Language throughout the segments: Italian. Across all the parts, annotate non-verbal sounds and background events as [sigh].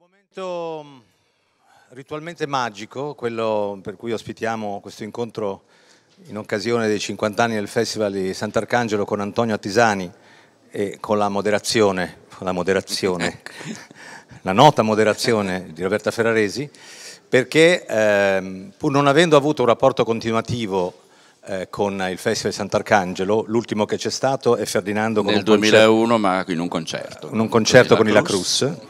momento mm, ritualmente magico, quello per cui ospitiamo questo incontro in occasione dei 50 anni del Festival di Sant'Arcangelo con Antonio Attisani e con la moderazione, con la moderazione, [laughs] [laughs] la nota moderazione di Roberta Ferraresi, perché ehm, pur non avendo avuto un rapporto continuativo eh, con il Festival di Sant'Arcangelo, l'ultimo che c'è stato è Ferdinando con Nel un concerto- 2001, ma in un concerto. in un concerto con, i i La Cruz.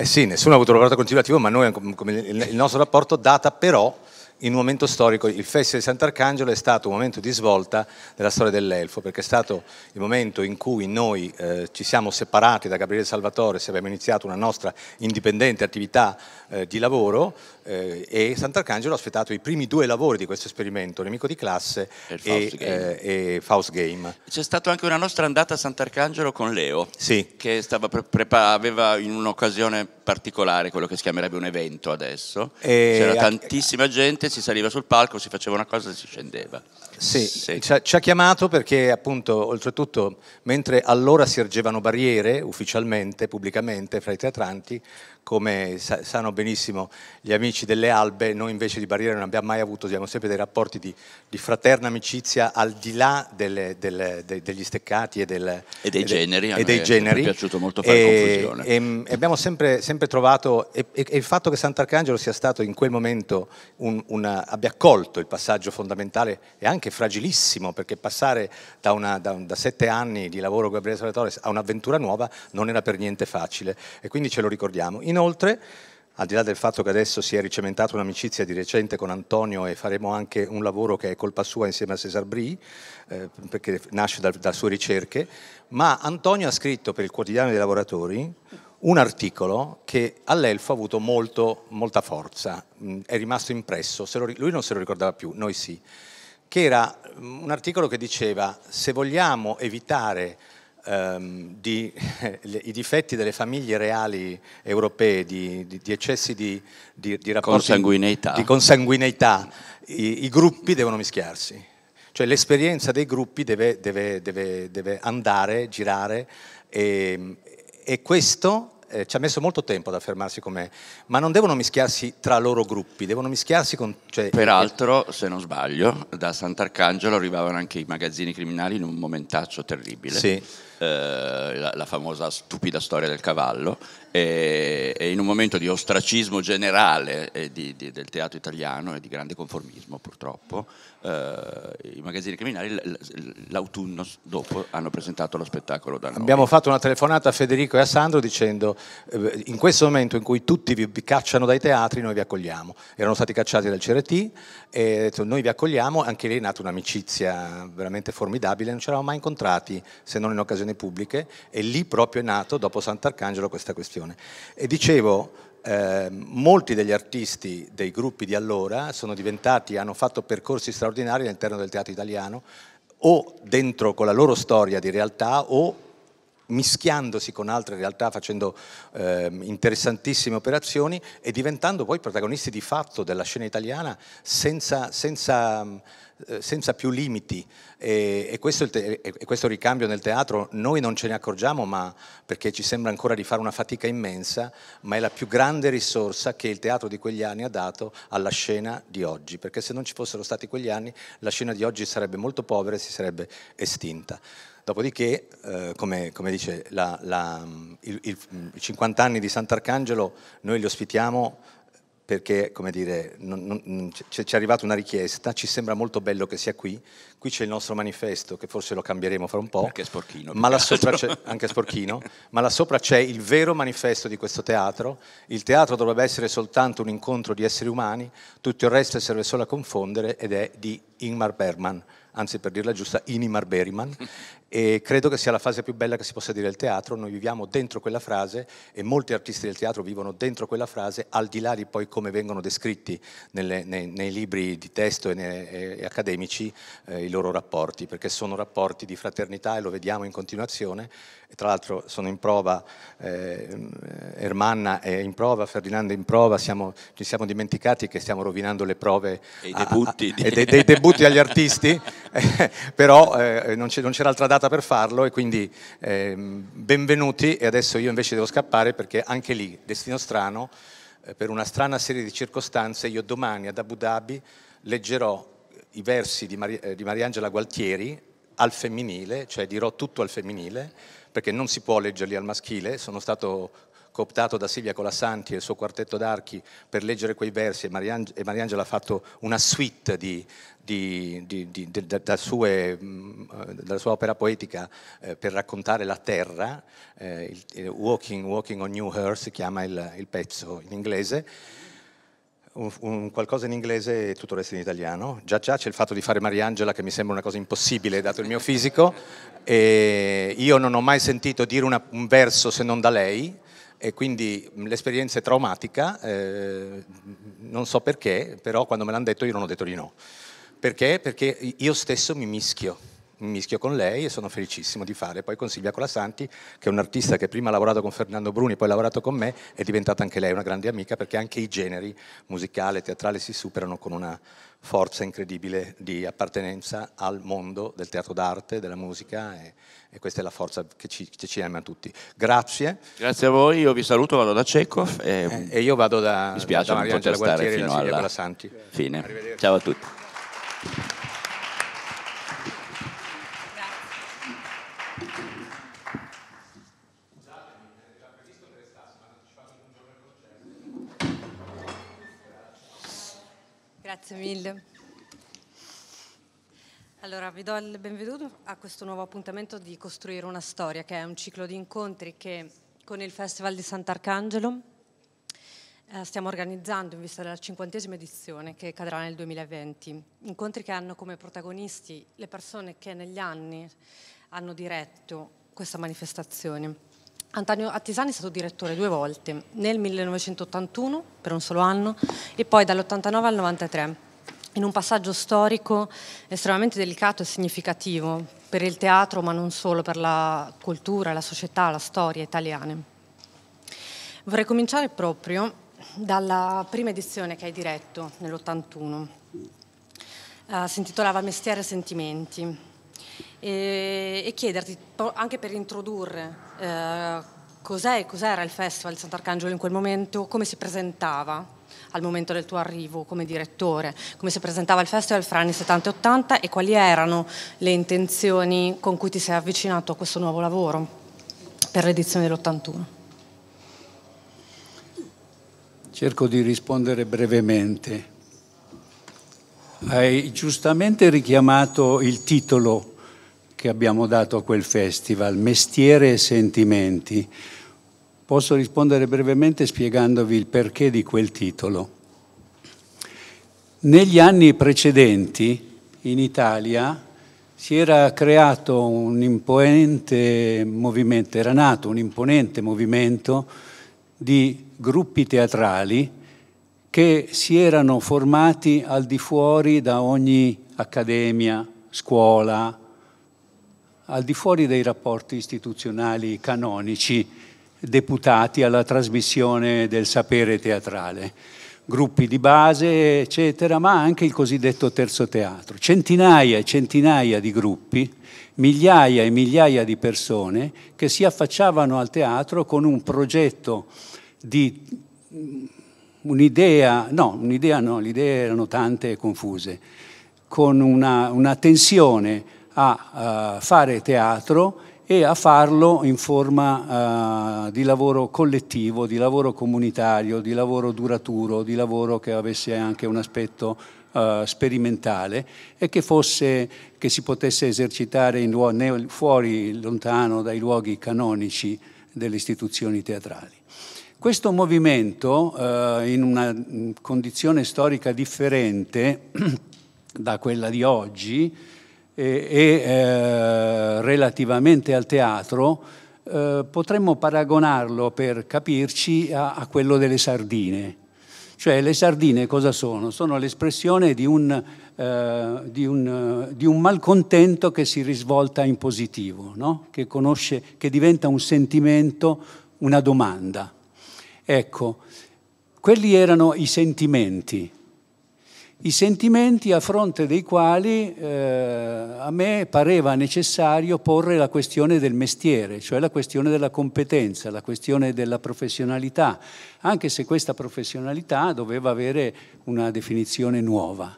Eh sì, nessuno ha avuto un rapporto continuativo, ma noi, il nostro rapporto data però in un momento storico, il Festival di Sant'Arcangelo è stato un momento di svolta della storia dell'Elfo, perché è stato il momento in cui noi eh, ci siamo separati da Gabriele Salvatore, se abbiamo iniziato una nostra indipendente attività eh, di lavoro eh, e Sant'Arcangelo ha aspettato i primi due lavori di questo esperimento, Nemico di classe E e, Faust Game. eh, e Faust Game. C'è stata anche una nostra andata a Sant'Arcangelo con Leo, Sì. che stava pre- prepa- aveva in un'occasione particolare quello che si chiamerebbe un evento adesso. E C'era a- tantissima gente, si saliva sul palco, si faceva una cosa e si scendeva. Sì, Sì. Ci, ha, ci ha chiamato perché appunto, oltretutto, mentre allora si ergevano barriere ufficialmente, pubblicamente, fra i teatranti, come sa- sanno benissimo gli amici delle Albe, noi invece di barriere non abbiamo mai avuto, abbiamo sempre dei rapporti di, di fraterna amicizia al di là delle- delle- de- degli steccati e, del- E dei de- generi, E dei è sempre generi. piaciuto molto fare E- confusione. e, e abbiamo sempre, sempre trovato, e, e- e il fatto che Sant'Arcangelo sia stato in quel momento, un- una- abbia accolto il passaggio fondamentale e anche fragilissimo, perché passare da, una- da da sette anni di lavoro con Gabriele Salvatore a un'avventura nuova non era per niente facile e quindi ce lo ricordiamo. Inoltre, al di là del fatto che adesso si è ricementato un'amicizia di recente con Antonio e faremo anche un lavoro che è colpa sua insieme a Cesar Brie, eh, perché nasce da, da sue ricerche, ma Antonio ha scritto per il quotidiano dei lavoratori un articolo che all'Elfo ha avuto molto- molta forza, mh, è rimasto impresso, lo lui non se lo ricordava più, noi sì, che era mh, un articolo che diceva se vogliamo evitare ehm, di- [laughs] i difetti delle famiglie reali europee, di, di- di eccessi di, di, di rapporti Consanguineità. di consanguineità, i, i gruppi devono mischiarsi. Cioè l'esperienza dei gruppi deve, deve- deve- deve andare, girare e, e questo eh, ci ha messo molto tempo ad affermarsi come... Ma non devono mischiarsi tra loro gruppi, devono mischiarsi con... Cioè, Peraltro, se non sbaglio, da Sant'Arcangelo arrivavano anche i magazzini criminali in un momentaccio terribile. Sì. Eh, la, la famosa stupida storia del cavallo e, e in un momento di ostracismo generale di- di- del teatro italiano e di grande conformismo purtroppo eh, i magazzini criminali l'autunno dopo hanno presentato lo spettacolo da noi Abbiamo fatto una telefonata a Federico e a Sandro dicendo eh, in questo momento in cui tutti vi, vi cacciano dai teatri noi vi accogliamo. Erano stati cacciati dal CRT e detto noi vi accogliamo, anche lì è nata un'amicizia veramente formidabile, non ci eravamo mai incontrati se non in occasioni pubbliche e lì proprio è nato dopo Sant'Arcangelo questa questione. E dicevo, eh, molti degli artisti dei gruppi di allora sono diventati, hanno fatto percorsi straordinari all'interno del teatro italiano o dentro con la loro storia di realtà o mischiandosi con altre realtà, facendo ehm, interessantissime operazioni e diventando poi protagonisti di fatto della scena italiana senza, senza, eh, senza più limiti. E, e questo, e questo ricambio nel teatro noi non ce ne accorgiamo, ma perché ci sembra ancora di fare una fatica immensa, ma è la più grande risorsa che il teatro di quegli anni ha dato alla scena di oggi, perché se non ci fossero stati quegli anni la scena di oggi sarebbe molto povera e si sarebbe estinta. Dopodiché, eh, come, come dice i 50 anni di Sant'Arcangelo, noi li ospitiamo perché, come dire, non- non- ci è arrivata una richiesta, ci sembra molto bello che sia qui, qui c'è il nostro manifesto, che forse lo cambieremo fra un po'. È sporchino, Ma là sopra c'è, anche sporchino, ma là sopra c'è il vero manifesto di questo teatro. Il teatro dovrebbe essere soltanto un incontro di esseri umani, tutto il resto serve solo a confondere ed è di Ingmar Bergman, anzi per dirla giusta, Inimar Bergman. [laughs] E credo che sia la fase più bella che si possa dire del teatro. Noi viviamo dentro quella frase e molti artisti del teatro vivono dentro quella frase, al di là di poi come vengono descritti nelle- nei, nei libri di testo e, ne- e accademici eh, i loro rapporti, perché sono rapporti di fraternità e lo vediamo in continuazione. E tra l'altro sono in prova, eh, Ermanna è in prova, Ferdinando è in prova, siamo- ci siamo dimenticati che stiamo rovinando le prove E a- a- di- e dei, dei debutti agli artisti, eh, [laughs] però eh, non, c'era altra data per farlo e quindi eh, benvenuti. E adesso io invece devo scappare perché anche lì, destino strano, eh, per una strana serie di circostanze, io domani ad Abu Dhabi leggerò i versi di, Mari- eh, di Mariangela Gualtieri al femminile, cioè dirò tutto al femminile, perché non si può leggerli al maschile, sono stato cooptato da Silvia Colassanti e il suo quartetto d'archi per leggere quei versi e Mariangela ha fatto una suite di, di, di, da sue, mm, dalla sua opera poetica eh, per raccontare la terra, eh, il, Walking, Walking, on New Earth si chiama il, il pezzo in inglese, un, un, qualcosa in inglese e tutto il resto in italiano. Già già c'è il fatto di fare Mariangela che mi sembra una cosa impossibile dato il mio fisico. E io non ho mai sentito dire una, un verso se non da lei e quindi l'esperienza è traumatica, eh, non so perché, però quando me l'hanno detto io non ho detto di no. Perché? Perché io stesso mi mischio mi mischio con lei e sono felicissimo di fare. Poi con Silvia Colasanti, che è un'artista che prima ha lavorato con Fernando Bruni, poi ha lavorato con me, è diventata anche lei una grande amica perché anche i generi musicale e teatrale si superano con una forza incredibile di appartenenza al mondo del teatro d'arte, della musica e, e questa è la forza che ci, che ci ama tutti. Grazie. Grazie a voi, io vi saluto, vado da Cecov e, eh, e io vado da, mi spiace, da Mariangela Gualtieri e da Silvia Colasanti. Fine. Ciao a tutti. Grazie mille. Allora, vi do il benvenuto a questo nuovo appuntamento di Costruire una storia, che è un ciclo di incontri che con il Festival di Sant'Arcangelo eh, stiamo organizzando in vista della cinquantesima edizione che cadrà nel 2020. Incontri che hanno come protagonisti le persone che negli anni hanno diretto questa manifestazione. Antonio Attisani è stato direttore due volte, nel 1981 per un solo anno e poi dall'89 al 93, in un passaggio storico estremamente delicato e significativo per il teatro, ma non solo, per la cultura, la società, la storia italiane. Vorrei cominciare proprio dalla prima edizione che hai diretto nell'81. Uh, si intitolava Mestiere e Sentimenti e, e chiederti, anche per introdurre eh, cos'è, cos'era il Festival di Sant'Arcangelo in quel momento, come si presentava al momento del tuo arrivo come direttore, come si presentava il festival fra anni 70 e 80 e quali erano le intenzioni con cui ti sei avvicinato a questo nuovo lavoro per l'edizione dell'81. Cerco di rispondere brevemente. Hai giustamente richiamato il titolo che abbiamo dato a quel festival, Mestiere e Sentimenti. Posso rispondere brevemente spiegandovi il perché di quel titolo. Negli anni precedenti in Italia si era creato un imponente movimento, era nato un imponente movimento di gruppi teatrali che si erano formati al di fuori da ogni accademia, scuola, al di fuori dei rapporti istituzionali canonici deputati alla trasmissione del sapere teatrale, gruppi di base, eccetera, ma anche il cosiddetto terzo teatro. Centinaia e centinaia di gruppi, migliaia e migliaia di persone che si affacciavano al teatro con un progetto di un'idea, no, un'idea no, le idee erano tante e confuse, con una, una tensione a uh, fare teatro e a farlo in forma uh, di lavoro collettivo, di lavoro comunitario, di lavoro duraturo, di lavoro che avesse anche un aspetto uh, sperimentale e che, fosse, che si potesse esercitare in, fuori, lontano dai luoghi canonici delle istituzioni teatrali. Questo movimento, in una condizione storica differente [clears throat] da quella di oggi, e, eh, relativamente al teatro eh, potremmo paragonarlo per capirci a, a, quello delle sardine. Cioè le sardine cosa sono? Sono l'espressione di un, eh, di, un, di un, malcontento che si risvolta in positivo, no? che, conosce, che diventa un sentimento, una domanda. Ecco, quelli erano i sentimenti i sentimenti a fronte dei quali eh, a me pareva necessario porre la questione del mestiere, cioè la questione della competenza, la questione della professionalità, anche se questa professionalità doveva avere una definizione nuova.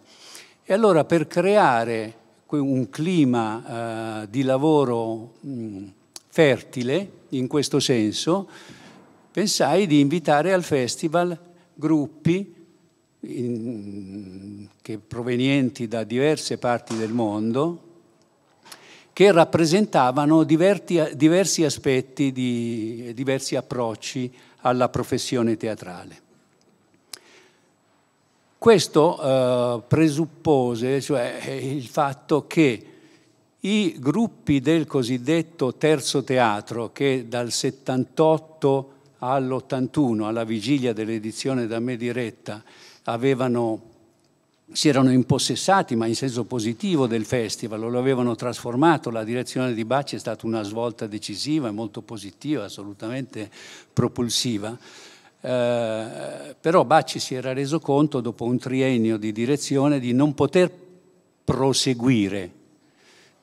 E allora per creare un clima eh, di lavoro mh, fertile, in questo senso, pensai di invitare al festival gruppi in, che provenienti da diverse parti del mondo che rappresentavano diverti, diversi aspetti, di, diversi approcci alla professione teatrale. Questo eh, presuppose cioè, il fatto che i gruppi del cosiddetto terzo teatro, che dal 78 all'81, alla vigilia dell'edizione da me diretta, avevano, si erano impossessati, ma in senso positivo, del festival, lo avevano trasformato, la direzione di Bacci è stata una svolta decisiva e molto positiva, assolutamente propulsiva. Eh, però Bacci si era reso conto, dopo un triennio di direzione, di non poter proseguire,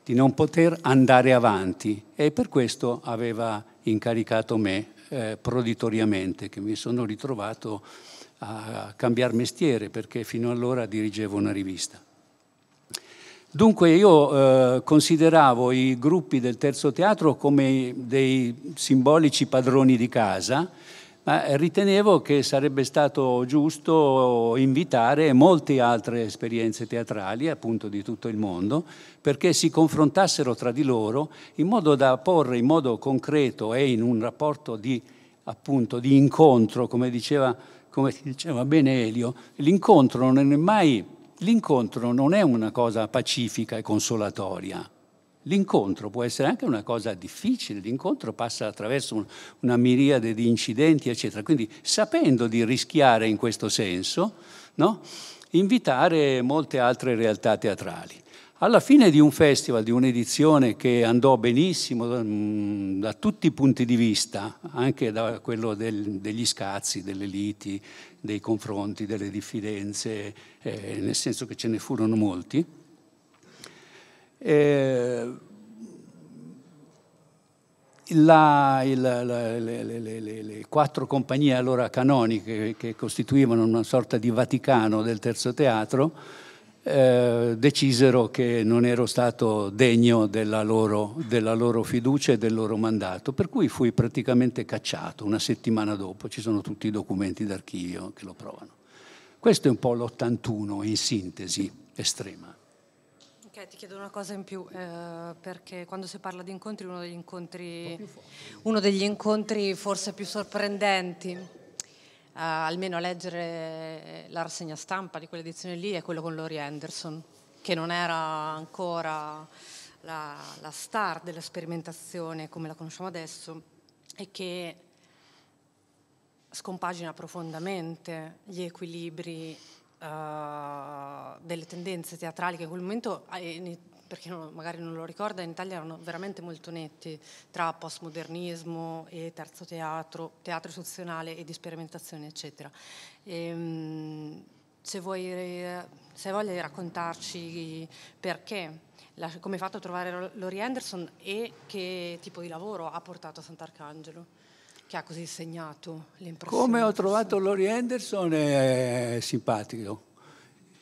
di non poter andare avanti. E per questo aveva incaricato me eh, proditoriamente, che mi sono ritrovato a cambiare mestiere perché fino allora dirigevo una rivista. Dunque io eh, consideravo i gruppi del terzo teatro come dei simbolici padroni di casa, ma ritenevo che sarebbe stato giusto invitare molte altre esperienze teatrali, appunto di tutto il mondo, perché si confrontassero tra di loro in modo da porre in modo concreto e in un rapporto di, appunto, di incontro, come diceva come diceva bene Elio, l'incontro non è mai, l'incontro non è una cosa pacifica e consolatoria. L'incontro può essere anche una cosa difficile, l'incontro passa attraverso una miriade di incidenti, eccetera. Quindi sapendo di rischiare in questo senso, no? invitare molte altre realtà teatrali. Alla fine di un festival, di un'edizione che andò benissimo da, mm, da, tutti i punti di vista, anche da quello del, degli scazzi, delle liti, dei confronti, delle diffidenze, eh, nel senso che ce ne furono molti, eh, la, il, la, le, le, le, le, quattro compagnie allora canoniche che costituivano una sorta di Vaticano del terzo teatro, eh, decisero che non ero stato degno della loro, della loro, fiducia e del loro mandato, per cui fui praticamente cacciato una settimana dopo, ci sono tutti i documenti d'archivio che lo provano. Questo è un po' l'81 in sintesi estrema. Okay, ti chiedo una cosa in più, eh, perché quando si parla di incontri, uno degli incontri, uno degli incontri forse più sorprendenti almeno a leggere la rassegna stampa di quell'edizione lì, è quello con Laurie Anderson, che non era ancora la, la star della sperimentazione come la conosciamo adesso e che scompagina profondamente gli equilibri uh, delle tendenze teatrali che in quel momento perché non, magari non lo ricorda, in Italia erano veramente molto netti tra postmodernismo e terzo teatro, teatro istituzionale e di sperimentazione, eccetera. E, ehm, se, vuoi, se voglia raccontarci perché, la, come hai fatto a trovare Lori Anderson e che tipo di lavoro ha portato a Sant'Arcangelo? che ha così segnato l'impressione. Come ho trovato Lori Anderson è simpatico.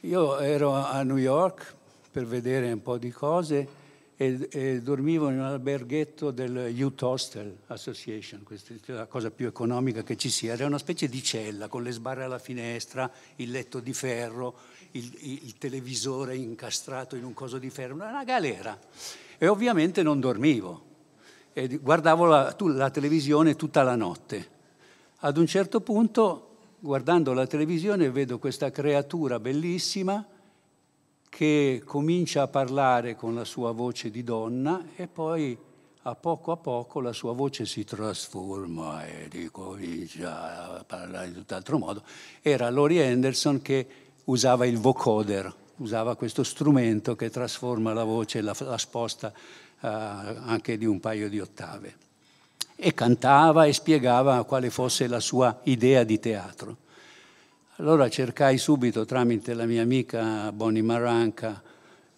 Io ero a New York per vedere un po' di cose e, e dormivo in un alberghetto del Youth Hostel Association, questa è la cosa più economica che ci sia, era una specie di cella con le sbarre alla finestra, il letto di ferro, il, il televisore incastrato in un coso di ferro, una galera. E ovviamente non dormivo, e guardavo la, la televisione tutta la notte. Ad un certo punto, guardando la televisione, vedo questa creatura bellissima, che comincia a parlare con la sua voce di donna e poi a poco a poco la sua voce si trasforma e comincia a parlare in tutt'altro modo. Era Laurie Anderson che usava il vocoder, usava questo strumento che trasforma la voce la, la sposta uh, anche di un paio di ottave. E cantava e spiegava quale fosse la sua idea di teatro. Allora cercai subito tramite la mia amica Bonnie Maranca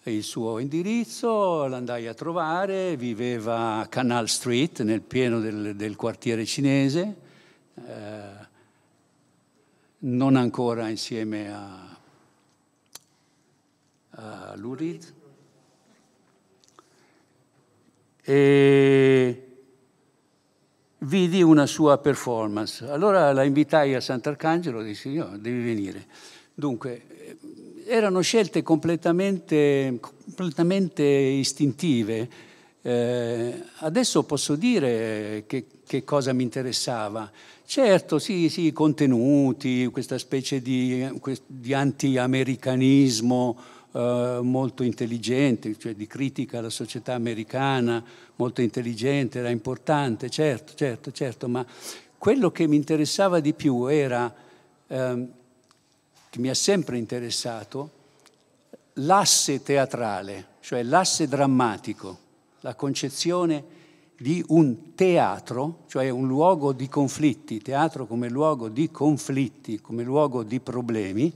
il suo indirizzo, l'andai a trovare, viveva a Canal Street, nel pieno del, del quartiere cinese, eh, non ancora insieme a, a Lurid. E vidi una sua performance. Allora la invitai a Sant'Arcangelo e dissi, no, devi venire. Dunque, erano scelte completamente, completamente istintive. Eh, adesso posso dire che, che, cosa mi interessava. Certo, sì, sì, contenuti, questa specie di, di anti-americanismo eh, molto intelligente, cioè di critica alla società americana, molto intelligente, era importante, certo, certo, certo, ma quello che mi interessava di più era... Eh, che mi ha sempre interessato, l'asse teatrale, cioè l'asse drammatico, la concezione di un teatro, cioè un luogo di conflitti, teatro come luogo di conflitti, come luogo di problemi,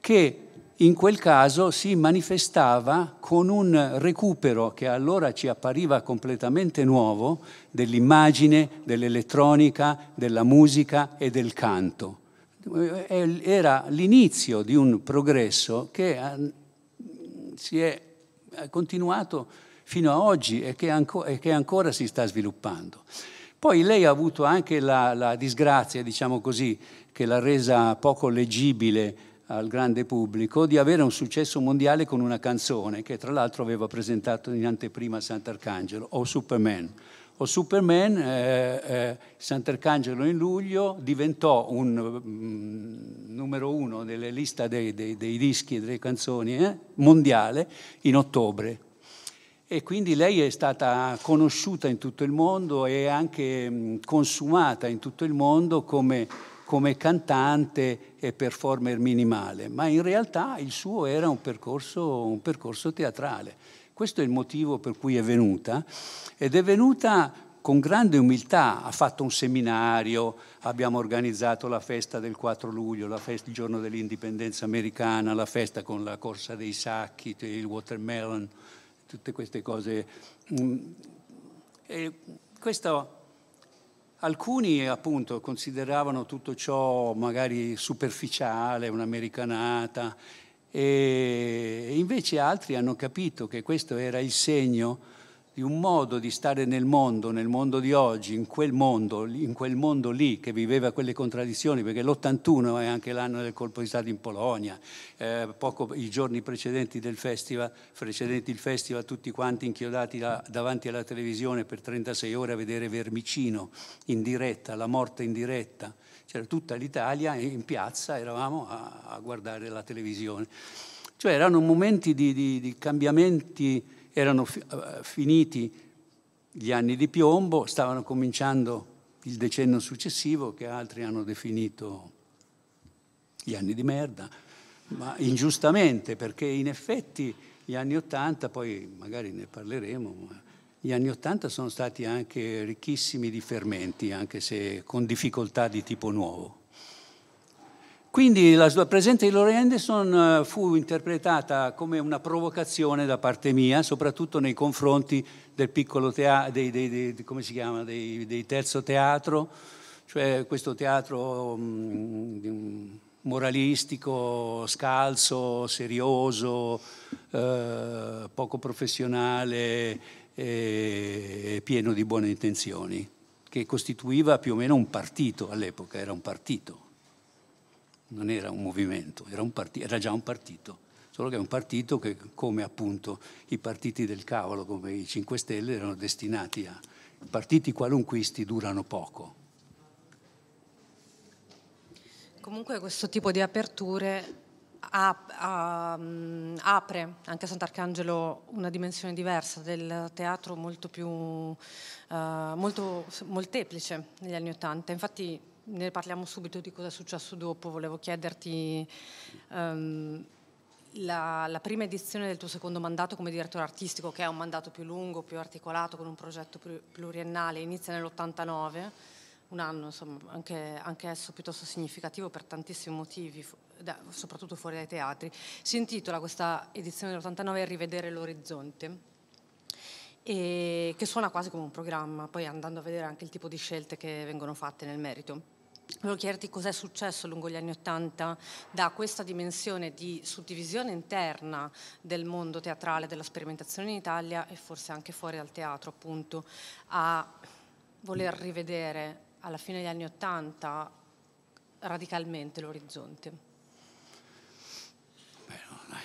che in quel caso si manifestava con un recupero che allora ci appariva completamente nuovo dell'immagine, dell'elettronica, della musica e del canto era l'inizio di un progresso che si è continuato fino a oggi e che, ancora, e che ancora si sta sviluppando. Poi lei ha avuto anche la, la disgrazia, diciamo così, che l'ha resa poco leggibile al grande pubblico, di avere un successo mondiale con una canzone che tra l'altro aveva presentato in anteprima Sant'Arcangelo, O Superman o Superman, eh, eh, Sant'Arcangelo in luglio diventò un mm, numero uno nelle liste dei, dei, dei, dischi e delle canzoni eh, mondiale in ottobre. E quindi lei è stata conosciuta in tutto il mondo e anche mm, consumata in tutto il mondo come, come cantante e performer minimale, ma in realtà il suo era un percorso, un percorso teatrale. Questo è il motivo per cui è venuta ed è venuta con grande umiltà, ha fatto un seminario, abbiamo organizzato la festa del 4 luglio, festa, il giorno dell'indipendenza americana, la festa con la corsa dei sacchi, il watermelon, tutte queste cose. Mm, e questo, alcuni appunto consideravano tutto ciò magari superficiale, un'americanata, e invece altri hanno capito che questo era il segno di un modo di stare nel mondo, nel mondo di oggi, in quel mondo, in quel mondo lì che viveva quelle contraddizioni, perché l'81 è anche l'anno del colpo di Stato in Polonia, eh, poco, i giorni precedenti del festival, precedenti il festival, tutti quanti inchiodati là, davanti alla televisione per 36 ore a vedere Vermicino in diretta, la morte in diretta c'era tutta l'Italia in piazza, eravamo a, a guardare la televisione. Cioè erano momenti di, di, di cambiamenti, erano uh, finiti gli anni di piombo, stavano cominciando il decennio successivo che altri hanno definito gli anni di merda, ma ingiustamente perché in effetti gli anni Ottanta, poi magari ne parleremo, gli anni Ottanta sono stati anche ricchissimi di fermenti, anche se con difficoltà di tipo nuovo. Quindi la presenza di Laurie Anderson eh, fu interpretata come una provocazione da parte mia, soprattutto nei confronti del piccolo teatro, dei, dei, dei, come si chiama, dei, dei terzo teatro, cioè questo teatro mh, mm, moralistico, scalzo, serioso, eh, poco professionale, eh, pieno di buone intenzioni, che costituiva più o meno un partito all'epoca, era un partito, non era un movimento, era, un partito, era già un partito, solo che è un partito che come appunto i partiti del cavolo, come i 5 Stelle, erano destinati a... Partiti qualunquisti durano poco. Comunque questo tipo di aperture apre anche a Sant'Arcangelo una dimensione diversa del teatro molto più uh, molto molteplice negli anni Ottanta. Infatti ne parliamo subito di cosa è successo dopo. Volevo chiederti um, la, la, prima edizione del tuo secondo mandato come direttore artistico, che è un mandato più lungo, più articolato, con un progetto pluriennale, inizia nell'89 un anno insomma, anche, anche, esso piuttosto significativo per tantissimi motivi, soprattutto fuori dai teatri. Si intitola questa edizione dell'89 Rivedere l'orizzonte che suona quasi come un programma, poi andando a vedere anche il tipo di scelte che vengono fatte nel merito. Volevo chiederti cos'è successo lungo gli anni Ottanta da questa dimensione di suddivisione interna del mondo teatrale, della sperimentazione in Italia e forse anche fuori dal teatro, appunto, a voler rivedere alla fine degli anni Ottanta radicalmente l'orizzonte. Beh, no, dai.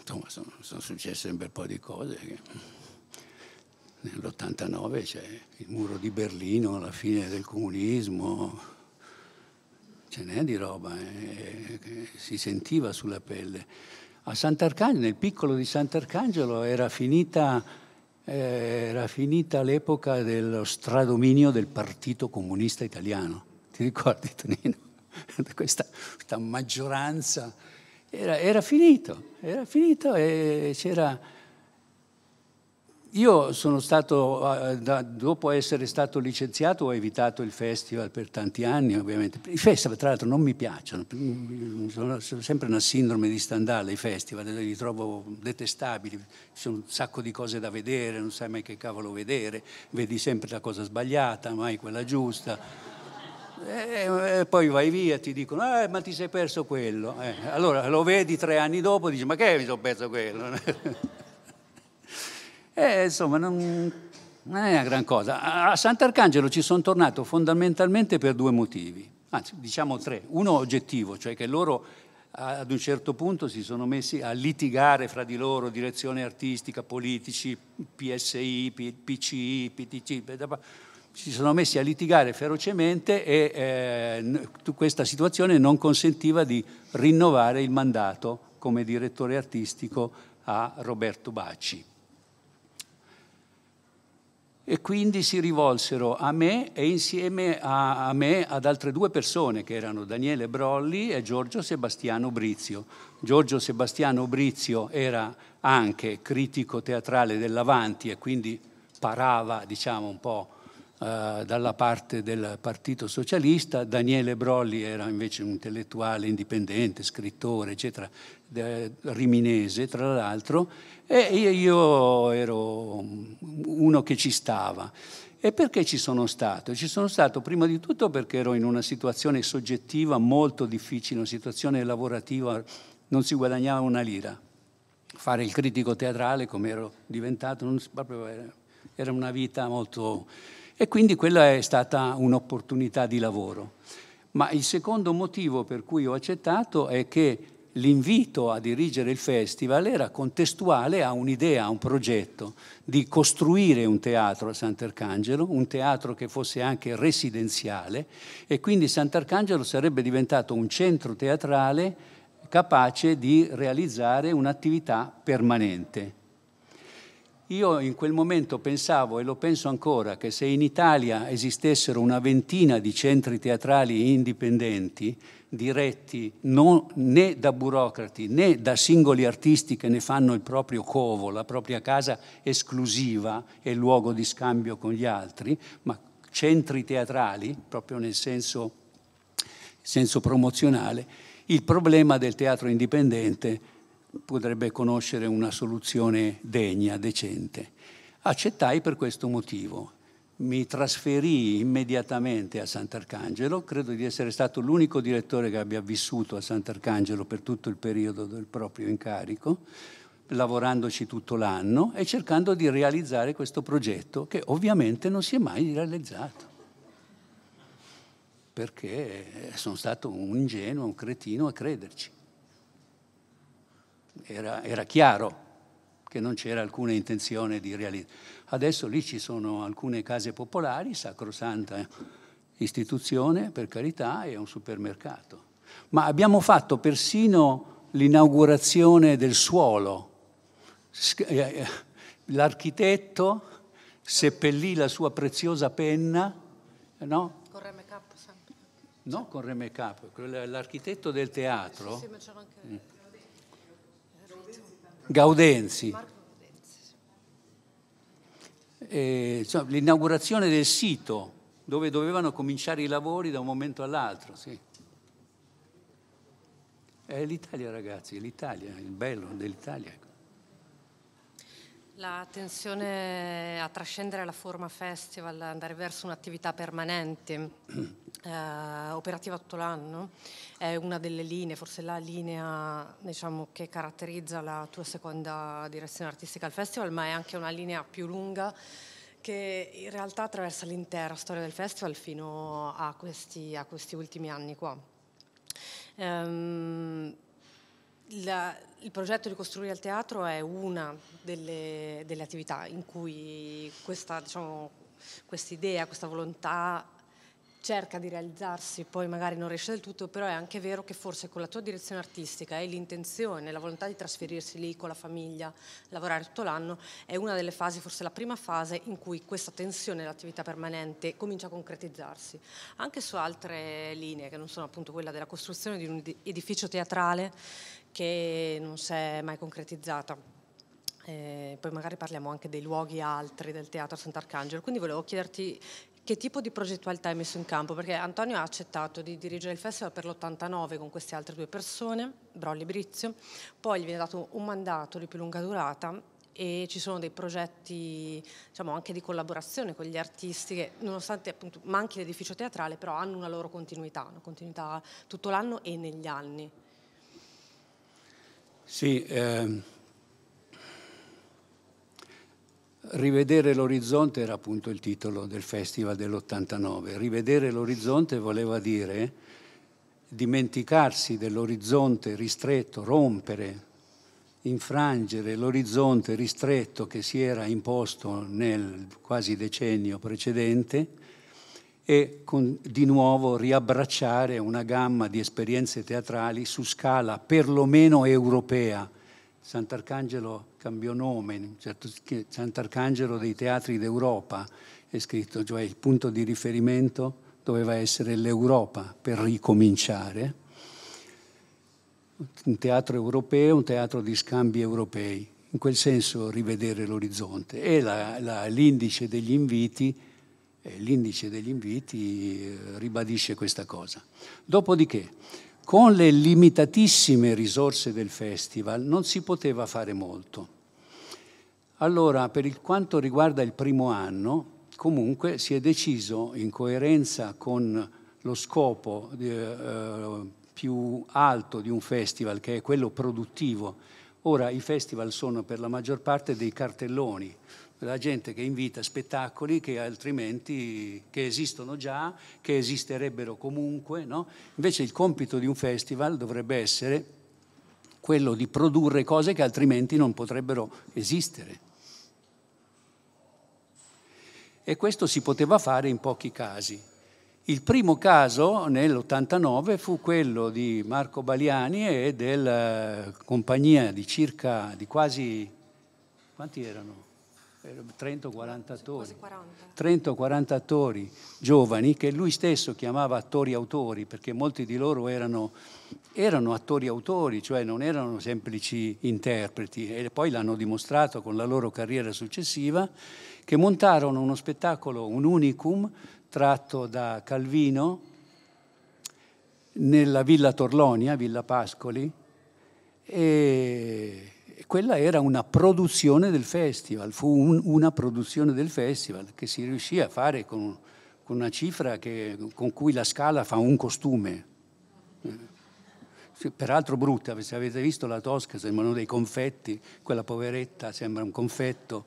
Insomma, sono, sono, successe un bel po' di cose. Nell'89 c'è il muro di Berlino, la fine del comunismo, ce n'è di roba, eh, si sentiva sulla pelle. A Sant'Arcangelo, nel piccolo di Sant'Arcangelo era finita, eh, era finita l'epoca dello stradominio del Partito Comunista Italiano. Ti ricordi, Tonino? [laughs] Questa, questa maggioranza era, era finito, era finito e c'era io sono stato, eh, dopo essere stato licenziato, ho evitato il festival per tanti anni, ovviamente. I festival, tra l'altro, non mi piacciono, sono sempre una sindrome di Stendhal, i festival, li trovo detestabili, ci sono un sacco di cose da vedere, non sai mai che cavolo vedere, vedi sempre la cosa sbagliata, mai quella giusta. E poi vai via, ti dicono, eh, ma ti sei perso quello. Eh, allora lo vedi tre anni dopo dici, ma che mi sono perso quello? [laughs] E insomma, non, non è una gran cosa. A Sant'Arcangelo ci sono tornato fondamentalmente per due motivi, anzi diciamo tre. Uno oggettivo, cioè che loro ad un certo punto si sono messi a litigare fra di loro, direzione artistica, politici, PSI, PCI, PTC, si sono messi a litigare ferocemente e eh, questa situazione non consentiva di rinnovare il mandato come direttore artistico a Roberto Bacci e quindi si rivolsero a me e insieme a, a, me ad altre due persone che erano Daniele Brolli e Giorgio Sebastiano Brizio. Giorgio Sebastiano Brizio era anche critico teatrale dell'Avanti e quindi parava diciamo un po' eh, dalla parte del Partito Socialista, Daniele Brolli era invece un intellettuale indipendente, scrittore, eccetera, riminese tra l'altro, e io ero uno che ci stava. E perché ci sono stato? Ci sono stato prima di tutto perché ero in una situazione soggettiva molto difficile, una situazione lavorativa, non si guadagnava una lira. Fare il critico teatrale come ero diventato, non, proprio, era una vita molto e quindi quella è stata un'opportunità di lavoro. Ma il secondo motivo per cui ho accettato è che l'invito a dirigere il festival era contestuale a un'idea, a un progetto di costruire un teatro a Sant'Arcangelo, un teatro che fosse anche residenziale e quindi Sant'Arcangelo sarebbe diventato un centro teatrale capace di realizzare un'attività permanente. Io in quel momento pensavo, e lo penso ancora, che se in Italia esistessero una ventina di centri teatrali indipendenti, diretti non, né da burocrati né da singoli artisti che ne fanno il proprio covo, la propria casa esclusiva e luogo di scambio con gli altri, ma centri teatrali, proprio nel senso, senso promozionale, il problema del teatro indipendente potrebbe conoscere una soluzione degna, decente. Accettai per questo motivo. Mi trasferii immediatamente a Sant'Arcangelo, credo di essere stato l'unico direttore che abbia vissuto a Sant'Arcangelo per tutto il periodo del proprio incarico, lavorandoci tutto l'anno e cercando di realizzare questo progetto che ovviamente non si è mai realizzato perché sono stato un ingenuo, un cretino a crederci era, era chiaro che non c'era alcuna intenzione di realizzare. Adesso lì ci sono alcune case popolari, sacrosanta istituzione, per carità, e un supermercato. Ma abbiamo fatto persino l'inaugurazione del suolo. Eh, eh, l'architetto seppellì la sua preziosa penna, no? Con Reme Cap sempre. No, con Reme Cap, l'architetto del teatro. Sì, sì, ma c'era anche... Gaudenzi. E, insomma, l'inaugurazione del sito dove dovevano cominciare i lavori da un momento all'altro. Sì. È l'Italia ragazzi, è l'Italia, il bello dell'Italia. La tensione a trascendere la forma festival, andare verso un'attività permanente, [clears throat] eh, operativa tutto l'anno, è una delle linee, forse la linea diciamo, che caratterizza la tua seconda direzione artistica al festival, ma è anche una linea più lunga che in realtà attraversa l'intera storia del festival fino a questi, a questi ultimi anni qua. Um, la, il progetto di costruire il teatro è una delle, delle attività in cui questa diciamo, idea, questa volontà cerca di realizzarsi, poi magari non riesce del tutto, però è anche vero che forse con la tua direzione artistica e l'intenzione, la volontà di trasferirsi lì con la famiglia, lavorare tutto l'anno, è una delle fasi, forse la prima fase in cui questa tensione l'attività permanente comincia a concretizzarsi. Anche su altre linee, che non sono appunto quella della costruzione di un edificio teatrale che non si è mai concretizzata. Eh, poi magari parliamo anche dei luoghi altri del teatro Sant'Arcangelo. Quindi volevo chiederti che tipo di progettualità hai messo in campo? Perché Antonio ha accettato di dirigere il festival per l'89 con queste altre due persone, Brolli e Brizio, poi gli viene dato un mandato di più lunga durata e ci sono dei progetti diciamo, anche di collaborazione con gli artisti che nonostante appunto manchi l'edificio teatrale però hanno una loro continuità, una continuità tutto l'anno e negli anni. Sì, eh, rivedere l'orizzonte era appunto il titolo del festival dell'89. Rivedere l'orizzonte voleva dire dimenticarsi dell'orizzonte ristretto, rompere, infrangere l'orizzonte ristretto che si era imposto nel quasi decennio precedente e con, di nuovo riabbracciare una gamma di esperienze teatrali su scala perlomeno europea. Sant'Arcangelo cambiò nome, certo, Sant'Arcangelo dei teatri d'Europa è scritto, cioè il punto di riferimento doveva essere l'Europa per ricominciare. Un teatro europeo, un teatro di scambi europei, in quel senso rivedere l'orizzonte. E la, la, l'indice degli inviti l'indice degli inviti eh, ribadisce questa cosa. Dopodiché, con le limitatissime risorse del festival non si poteva fare molto. Allora, per quanto riguarda il primo anno, comunque si è deciso, in coerenza con lo scopo eh, più alto di un festival, che è quello produttivo, ora i festival sono per la maggior parte dei cartelloni, la gente che invita spettacoli che altrimenti che esistono già, che esisterebbero comunque. No? Invece il compito di un festival dovrebbe essere quello di produrre cose che altrimenti non potrebbero esistere. E questo si poteva fare in pochi casi. Il primo caso nell'89 fu quello di Marco Baliani e della compagnia di circa, di quasi, quanti erano? 30 o 40 attori, 30 o 40 attori giovani che lui stesso chiamava attori-autori perché molti di loro erano, erano attori-autori, cioè non erano semplici interpreti. E poi l'hanno dimostrato con la loro carriera successiva, che montarono uno spettacolo, un unicum tratto da Calvino nella Villa Torlonia, Villa Pascoli, e quella era una produzione del festival, fu un, una produzione del festival che si riuscì a fare con, con una cifra che, con cui la scala fa un costume. Peraltro brutta, se avete visto la Tosca sembrano dei confetti, quella poveretta sembra un confetto.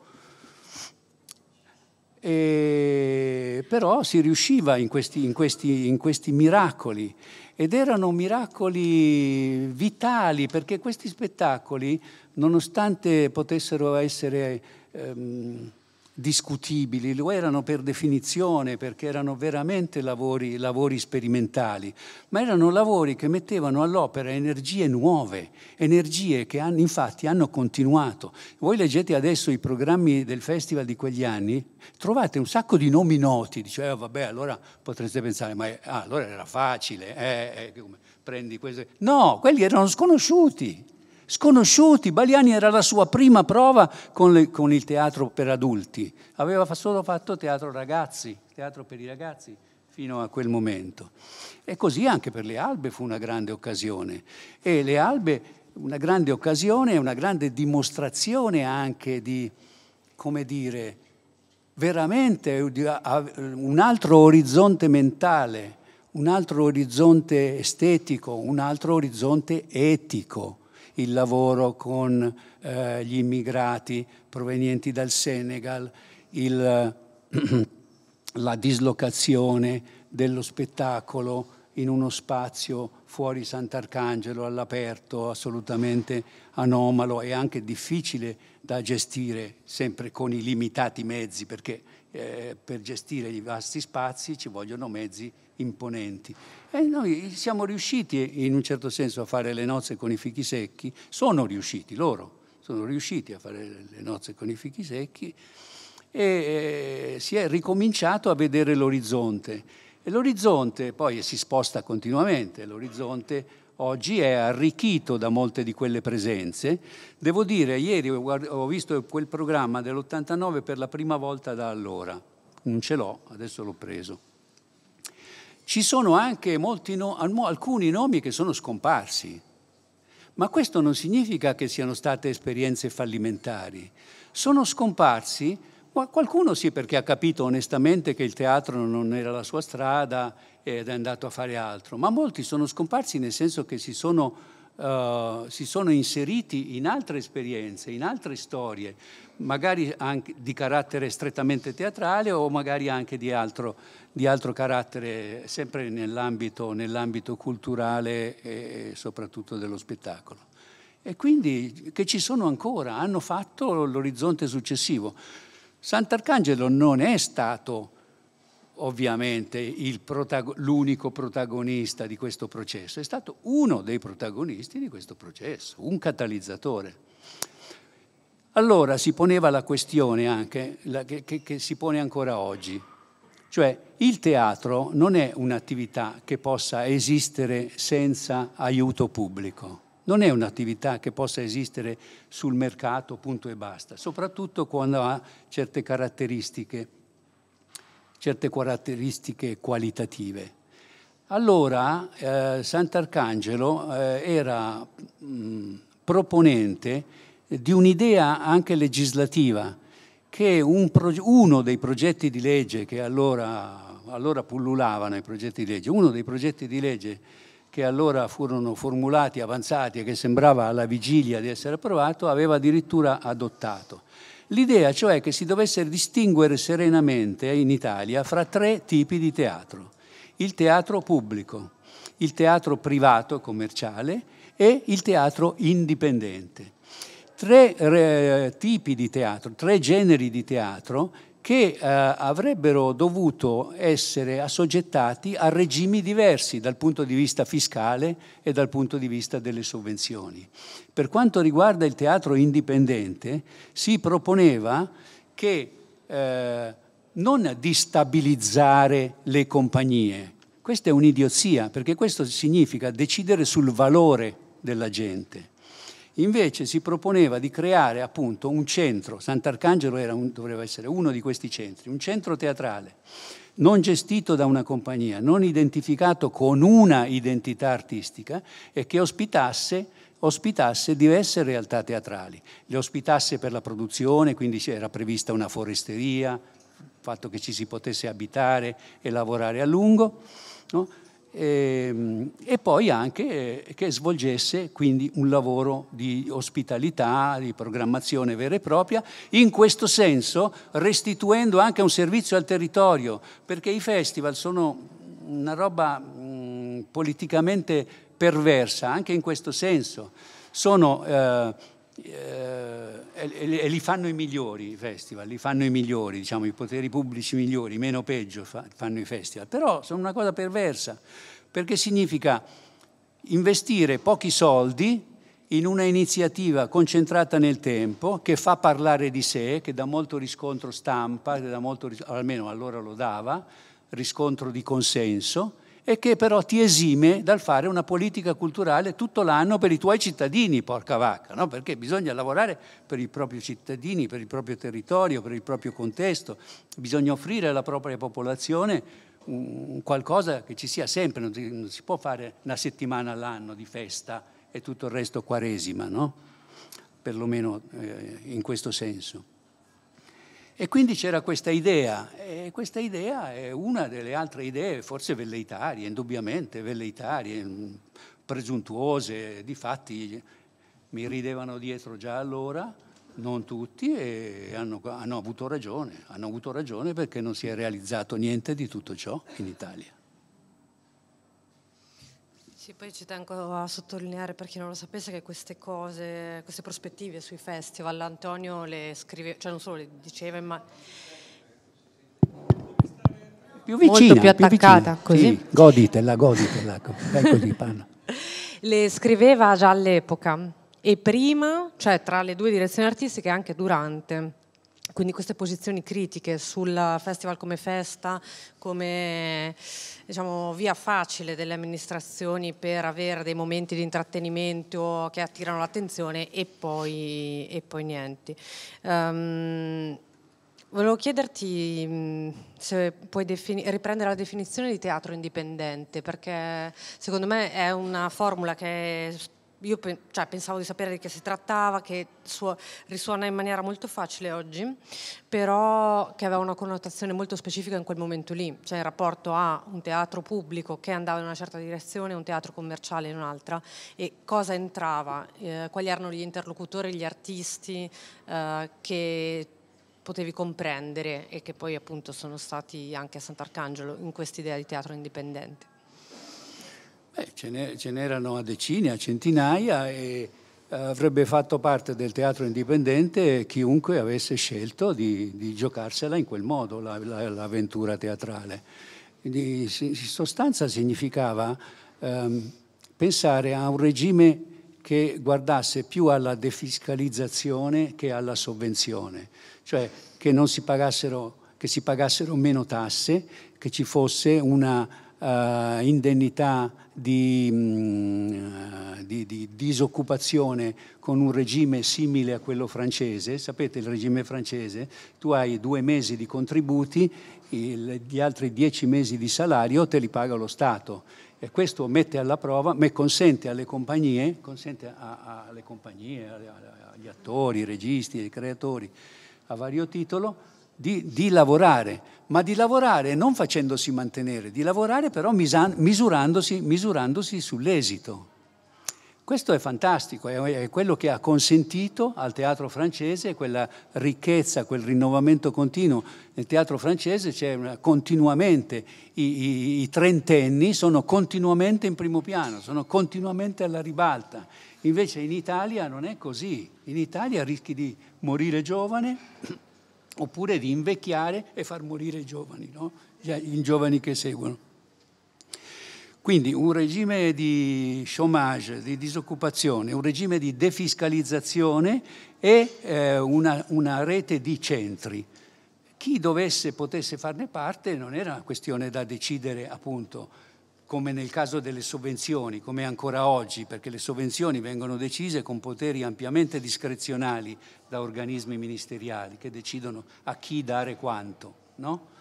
E, però si riusciva in questi, in, questi, in questi miracoli ed erano miracoli vitali perché questi spettacoli, nonostante potessero essere ehm, discutibili, lo erano per definizione perché erano veramente lavori, lavori, sperimentali, ma erano lavori che mettevano all'opera energie nuove, energie che hanno, infatti hanno continuato. Voi leggete adesso i programmi del festival di quegli anni, trovate un sacco di nomi noti, dice, eh, vabbè, allora potreste pensare, ma ah, allora era facile, eh, eh, prendi questo. No, quelli erano sconosciuti sconosciuti. Baliani era la sua prima prova con, le, con il teatro per adulti, aveva solo fatto teatro ragazzi, teatro per i ragazzi fino a quel momento. E così anche per le albe fu una grande occasione. E le albe, una grande occasione una grande dimostrazione anche di, come dire, veramente un altro orizzonte mentale, un altro orizzonte estetico, un altro orizzonte etico, il lavoro con eh, gli immigrati provenienti dal Senegal, il, [clears throat] la dislocazione dello spettacolo in uno spazio fuori Sant'Arcangelo, all'aperto, assolutamente anomalo e anche difficile da gestire, sempre con i limitati mezzi, perché eh, per gestire i vasti spazi ci vogliono mezzi imponenti. E noi siamo riusciti in un certo senso a fare le nozze con i fichi secchi, sono riusciti loro, sono riusciti a fare le nozze con i fichi secchi e eh, si è ricominciato a vedere l'orizzonte. E l'orizzonte poi si sposta continuamente, l'orizzonte oggi è arricchito da molte di quelle presenze. Devo dire, ieri ho visto quel programma dell'89 per la prima volta da allora, non ce l'ho, adesso l'ho preso. Ci sono anche no, alcuni nomi che sono scomparsi, ma questo non significa che siano state esperienze fallimentari. Sono scomparsi, qualcuno sì perché ha capito onestamente che il teatro non era la sua strada ed è andato a fare altro, ma molti sono scomparsi nel senso che si sono, uh, si sono inseriti in altre esperienze, in altre storie, magari anche di carattere strettamente teatrale o magari anche di altro, di altro carattere, sempre nell'ambito, nell'ambito culturale e soprattutto dello spettacolo. E quindi che ci sono ancora, hanno fatto l'orizzonte successivo. Sant'Arcangelo non è stato ovviamente protago- l'unico protagonista di questo processo, è stato uno dei protagonisti di questo processo, un catalizzatore. Allora si poneva la questione anche, la, che, che, che si pone ancora oggi, cioè il teatro non è un'attività che possa esistere senza aiuto pubblico, non è un'attività che possa esistere sul mercato, punto e basta, soprattutto quando ha certe caratteristiche certe caratteristiche qualitative. Allora eh, Sant'Arcangelo eh, era mh, proponente di un'idea anche legislativa che un uno dei progetti di legge che allora, allora pullulavano i progetti di legge, uno dei progetti di legge che allora furono formulati, avanzati e che sembrava alla vigilia di essere approvato, aveva addirittura adottato. L'idea cioè che si dovesse distinguere serenamente in Italia fra tre tipi di teatro. Il teatro pubblico, il teatro privato commerciale e il teatro indipendente. Tre eh, tipi di teatro, tre generi di teatro che eh, avrebbero dovuto essere assoggettati a regimi diversi dal punto di vista fiscale e dal punto di vista delle sovvenzioni. Per quanto riguarda il teatro indipendente, si proponeva che eh, non di stabilizzare le compagnie. Questa è un'idiozia, perché questo significa decidere sul valore della gente. Invece si proponeva di creare appunto un centro, Sant'Arcangelo un, doveva essere uno di questi centri, un centro teatrale non gestito da una compagnia, non identificato con una identità artistica e che ospitasse, ospitasse diverse realtà teatrali. Le ospitasse per la produzione, quindi era prevista una foresteria, il fatto che ci si potesse abitare e lavorare a lungo. No? E, ehm, e poi anche eh, che svolgesse quindi un lavoro di ospitalità, di programmazione vera e propria, in questo senso restituendo anche un servizio al territorio, perché i festival sono una roba mh, politicamente perversa, anche in questo senso. Sono, eh, eh, e, e, li fanno i migliori i festival, li fanno i migliori, diciamo i poteri pubblici migliori, meno peggio fa, fanno i festival, però sono una cosa perversa, perché significa investire pochi soldi in una iniziativa concentrata nel tempo, che fa parlare di sé, che dà molto riscontro stampa, che dà molto, almeno allora lo dava, riscontro di consenso, e che però ti esime dal fare una politica culturale tutto l'anno per i tuoi cittadini, porca vacca, no? perché bisogna lavorare per i propri cittadini, per il proprio territorio, per il proprio contesto, bisogna offrire alla propria popolazione qualcosa che ci sia sempre, non si, non si può fare una settimana all'anno di festa e tutto il resto quaresima, no? perlomeno eh, in questo senso. E quindi c'era questa idea, e questa idea è una delle altre idee, forse velleitarie, indubbiamente velleitarie, presuntuose, di fatti mi ridevano dietro già allora, non tutti, e hanno, hanno, avuto ragione, hanno avuto ragione perché non si è realizzato niente di tutto ciò in Italia. Sì, poi ci tengo a sottolineare per chi non lo sapesse che queste cose, queste prospettive sui festival, Antonio le scrive, cioè non solo le diceva, ma più vicina, molto più attaccata, più così. Sì, goditela, goditela, così parla. [laughs] Le scriveva già all'epoca e prima, cioè tra le due direzioni artistiche anche durante. Quindi queste posizioni critiche sul festival come festa, come diciamo, via facile delle amministrazioni per avere dei momenti di intrattenimento che attirano l'attenzione e poi, e poi niente. Um, volevo chiederti se puoi riprendere la definizione di teatro indipendente, perché secondo me è una formula che io cioè, pensavo di sapere di che si trattava, che suo, risuona in maniera molto facile oggi, però che aveva una connotazione molto specifica in quel momento lì, cioè il rapporto a un teatro pubblico che andava in una certa direzione e un teatro commerciale in un'altra, e cosa entrava, eh, quali erano gli interlocutori, gli artisti eh, che potevi comprendere e che poi appunto sono stati anche a Sant'Arcangelo in quest'idea di teatro indipendente. Beh, ce, n'erano a decine, a centinaia e eh, avrebbe fatto parte del teatro indipendente chiunque avesse scelto di, di giocarsela in quel modo, la, la, l'avventura teatrale. Quindi, in sostanza significava ehm, pensare a un regime che guardasse più alla defiscalizzazione che alla sovvenzione, cioè che, si, pagassero, che si pagassero meno tasse, che ci fosse una uh, indennità di, mh, di, di, disoccupazione con un regime simile a quello francese. Sapete il regime francese? Tu hai due mesi di contributi, il, gli altri dieci mesi di salario te li paga lo Stato. E questo mette alla prova, ma consente alle compagnie, consente a, a, alle compagnie, agli attori, ai registi, ai creatori, a vario titolo, di, di, lavorare, ma di lavorare non facendosi mantenere, di lavorare però misurandosi, misurandosi sull'esito. Questo è fantastico, è quello che ha consentito al teatro francese quella ricchezza, quel rinnovamento continuo. Nel teatro francese c'è continuamente, i, i, i, trentenni sono continuamente in primo piano, sono continuamente alla ribalta. Invece in Italia non è così. In Italia rischi di morire giovane oppure di invecchiare e far morire i giovani, no? i giovani che seguono. Quindi un regime di chômage, di disoccupazione, un regime di defiscalizzazione e eh, una, una rete di centri. Chi dovesse, potesse farne parte non era una questione da decidere appunto come nel caso delle sovvenzioni, come ancora oggi, perché le sovvenzioni vengono decise con poteri ampiamente discrezionali da organismi ministeriali che decidono a chi dare quanto, no?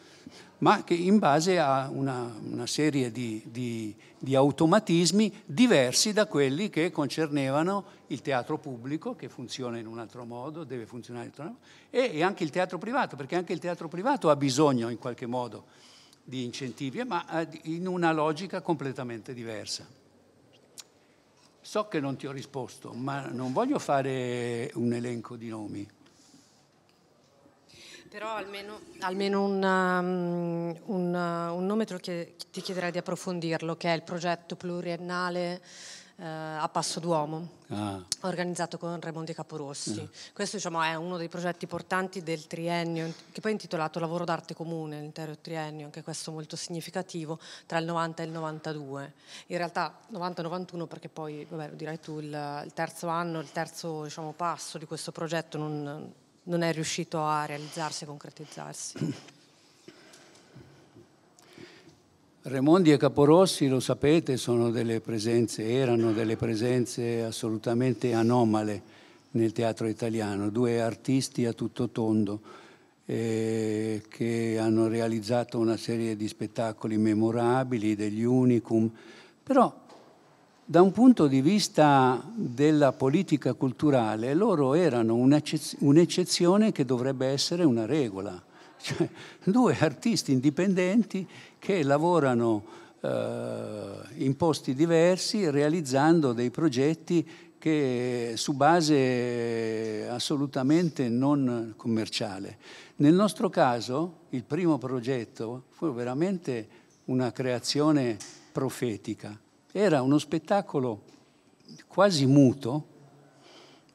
ma che in base a una, una serie di, di, di, automatismi diversi da quelli che concernevano il teatro pubblico, che funziona in un altro modo, deve funzionare in un altro modo, e, e anche il teatro privato, perché anche il teatro privato ha bisogno in qualche modo di incentivi, ma eh, in una logica completamente diversa. So che non ti ho risposto, ma non voglio fare un elenco di nomi. Però almeno, almeno un, um, un, uh, nome ti chiederei di approfondirlo, che è il progetto pluriennale eh, a Passo Duomo, ah. organizzato con Raimondi Caporossi. Ah. Questo diciamo, è uno dei progetti portanti del triennio, che poi è intitolato Lavoro d'arte comune, l'intero triennio, anche questo molto significativo, tra il 90 e il 92. In realtà 90-91 perché poi, vabbè, lo dirai tu, il, il terzo anno, il terzo diciamo, passo di questo progetto non, non è riuscito a realizzarsi e concretizzarsi. Raimondi e Caporossi, lo sapete, delle presenze, erano delle presenze assolutamente anomale nel teatro italiano, due artisti a tutto tondo eh, che hanno realizzato una serie di spettacoli memorabili, degli unicum, però da un punto di vista della politica culturale loro erano un'eccezione che dovrebbe essere una regola. Cioè, due artisti indipendenti che lavorano eh, in posti diversi realizzando dei progetti che su base assolutamente non commerciale. Nel nostro caso il primo progetto fu veramente una creazione profetica. Era uno spettacolo quasi muto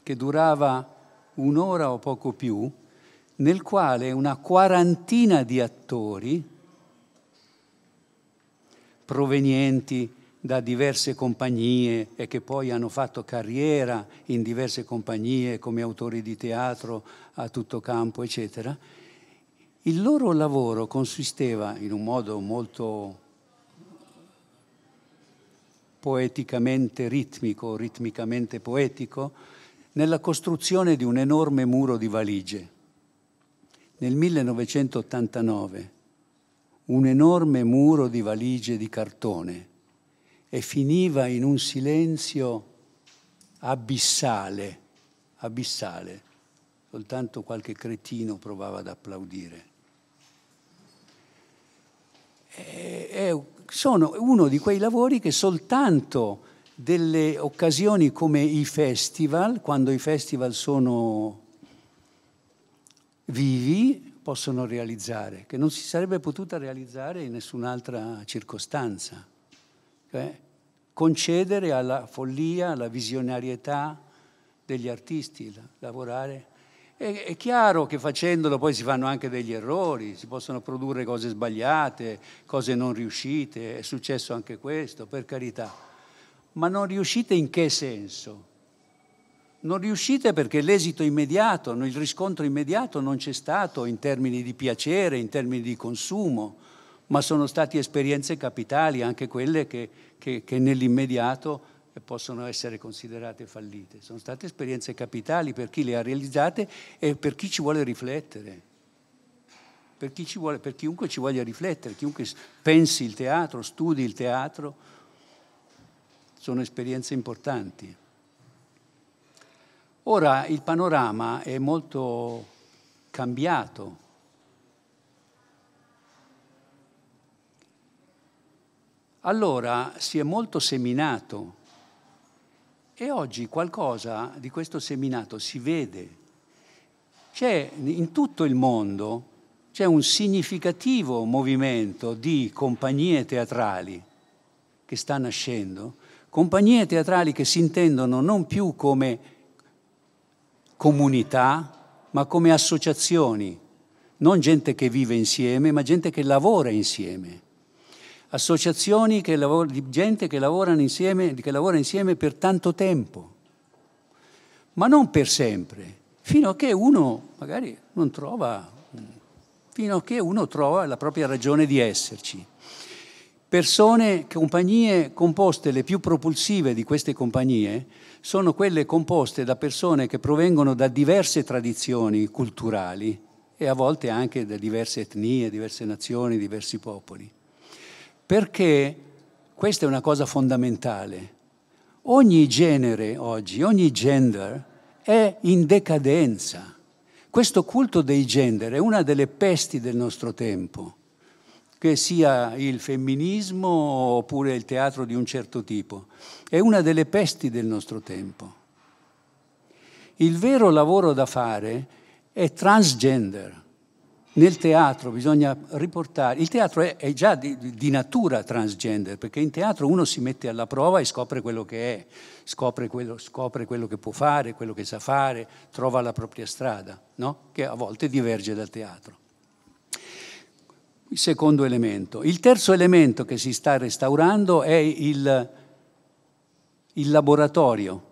che durava un'ora o poco più, nel quale una quarantina di attori provenienti da diverse compagnie e che poi hanno fatto carriera in diverse compagnie come autori di teatro a tutto campo, eccetera, il loro lavoro consisteva in un modo molto poeticamente ritmico, ritmicamente poetico, nella costruzione di un enorme muro di valigie. Nel 1989 un enorme muro di valigie di cartone e finiva in un silenzio abissale, abissale. Soltanto qualche cretino provava ad applaudire. E, e sono uno di quei lavori che soltanto delle occasioni come i festival, quando i festival sono vivi possono realizzare, che non si sarebbe potuta realizzare in nessun'altra circostanza. Cioè, concedere alla follia, alla visionarietà degli artisti, lavorare. È, è chiaro che facendolo poi si fanno anche degli errori, si possono produrre cose sbagliate, cose non riuscite, è successo anche questo, per carità. Ma non riuscite in che senso? Non riuscite perché l'esito immediato, il riscontro immediato non c'è stato in termini di piacere, in termini di consumo, ma sono state esperienze capitali, anche quelle che, che, che nell'immediato possono essere considerate fallite. Sono state esperienze capitali per chi le ha realizzate e per chi ci vuole riflettere. Per, chi ci vuole, per chiunque ci voglia riflettere, chiunque pensi il teatro, studi il teatro, sono esperienze importanti. Ora il panorama è molto cambiato. Allora si è molto seminato e oggi qualcosa di questo seminato si vede. C'è in tutto il mondo c'è un significativo movimento di compagnie teatrali che sta nascendo, compagnie teatrali che si intendono non più come comunità, ma come associazioni, non gente che vive insieme, ma gente che lavora insieme. Associazioni che lavora, di gente che, insieme, che lavora insieme per tanto tempo, ma non per sempre, fino a che uno magari non trova, fino a che uno trova la propria ragione di esserci. Persone, compagnie composte, le più propulsive di queste compagnie, sono quelle composte da persone che provengono da diverse tradizioni culturali e a volte anche da diverse etnie, diverse nazioni, diversi popoli. Perché questa è una cosa fondamentale. Ogni genere oggi, ogni gender è in decadenza. Questo culto dei gender è una delle pesti del nostro tempo che sia il femminismo oppure il teatro di un certo tipo. È una delle pesti del nostro tempo. Il vero lavoro da fare è transgender. Nel teatro bisogna riportare, il teatro è, già di, di, natura transgender, perché in teatro uno si mette alla prova e scopre quello che è, scopre quello, scopre quello che può fare, quello che sa fare, trova la propria strada, no? che a volte diverge dal teatro il secondo elemento. Il terzo elemento che si sta restaurando è il, il laboratorio,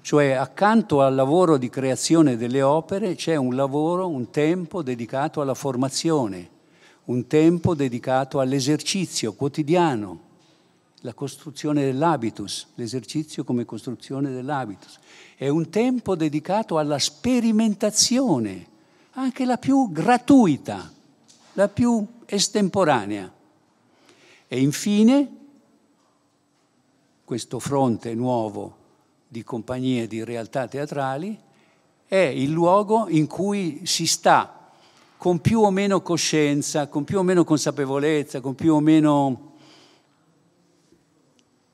cioè accanto al lavoro di creazione delle opere c'è un lavoro, un tempo dedicato alla formazione, un tempo dedicato all'esercizio quotidiano, la costruzione dell'habitus, l'esercizio come costruzione dell'habitus. È un tempo dedicato alla sperimentazione, anche la più gratuita, la più estemporanea. E infine questo fronte nuovo di compagnie di realtà teatrali è il luogo in cui si sta con più o meno coscienza, con più o meno consapevolezza, con più o meno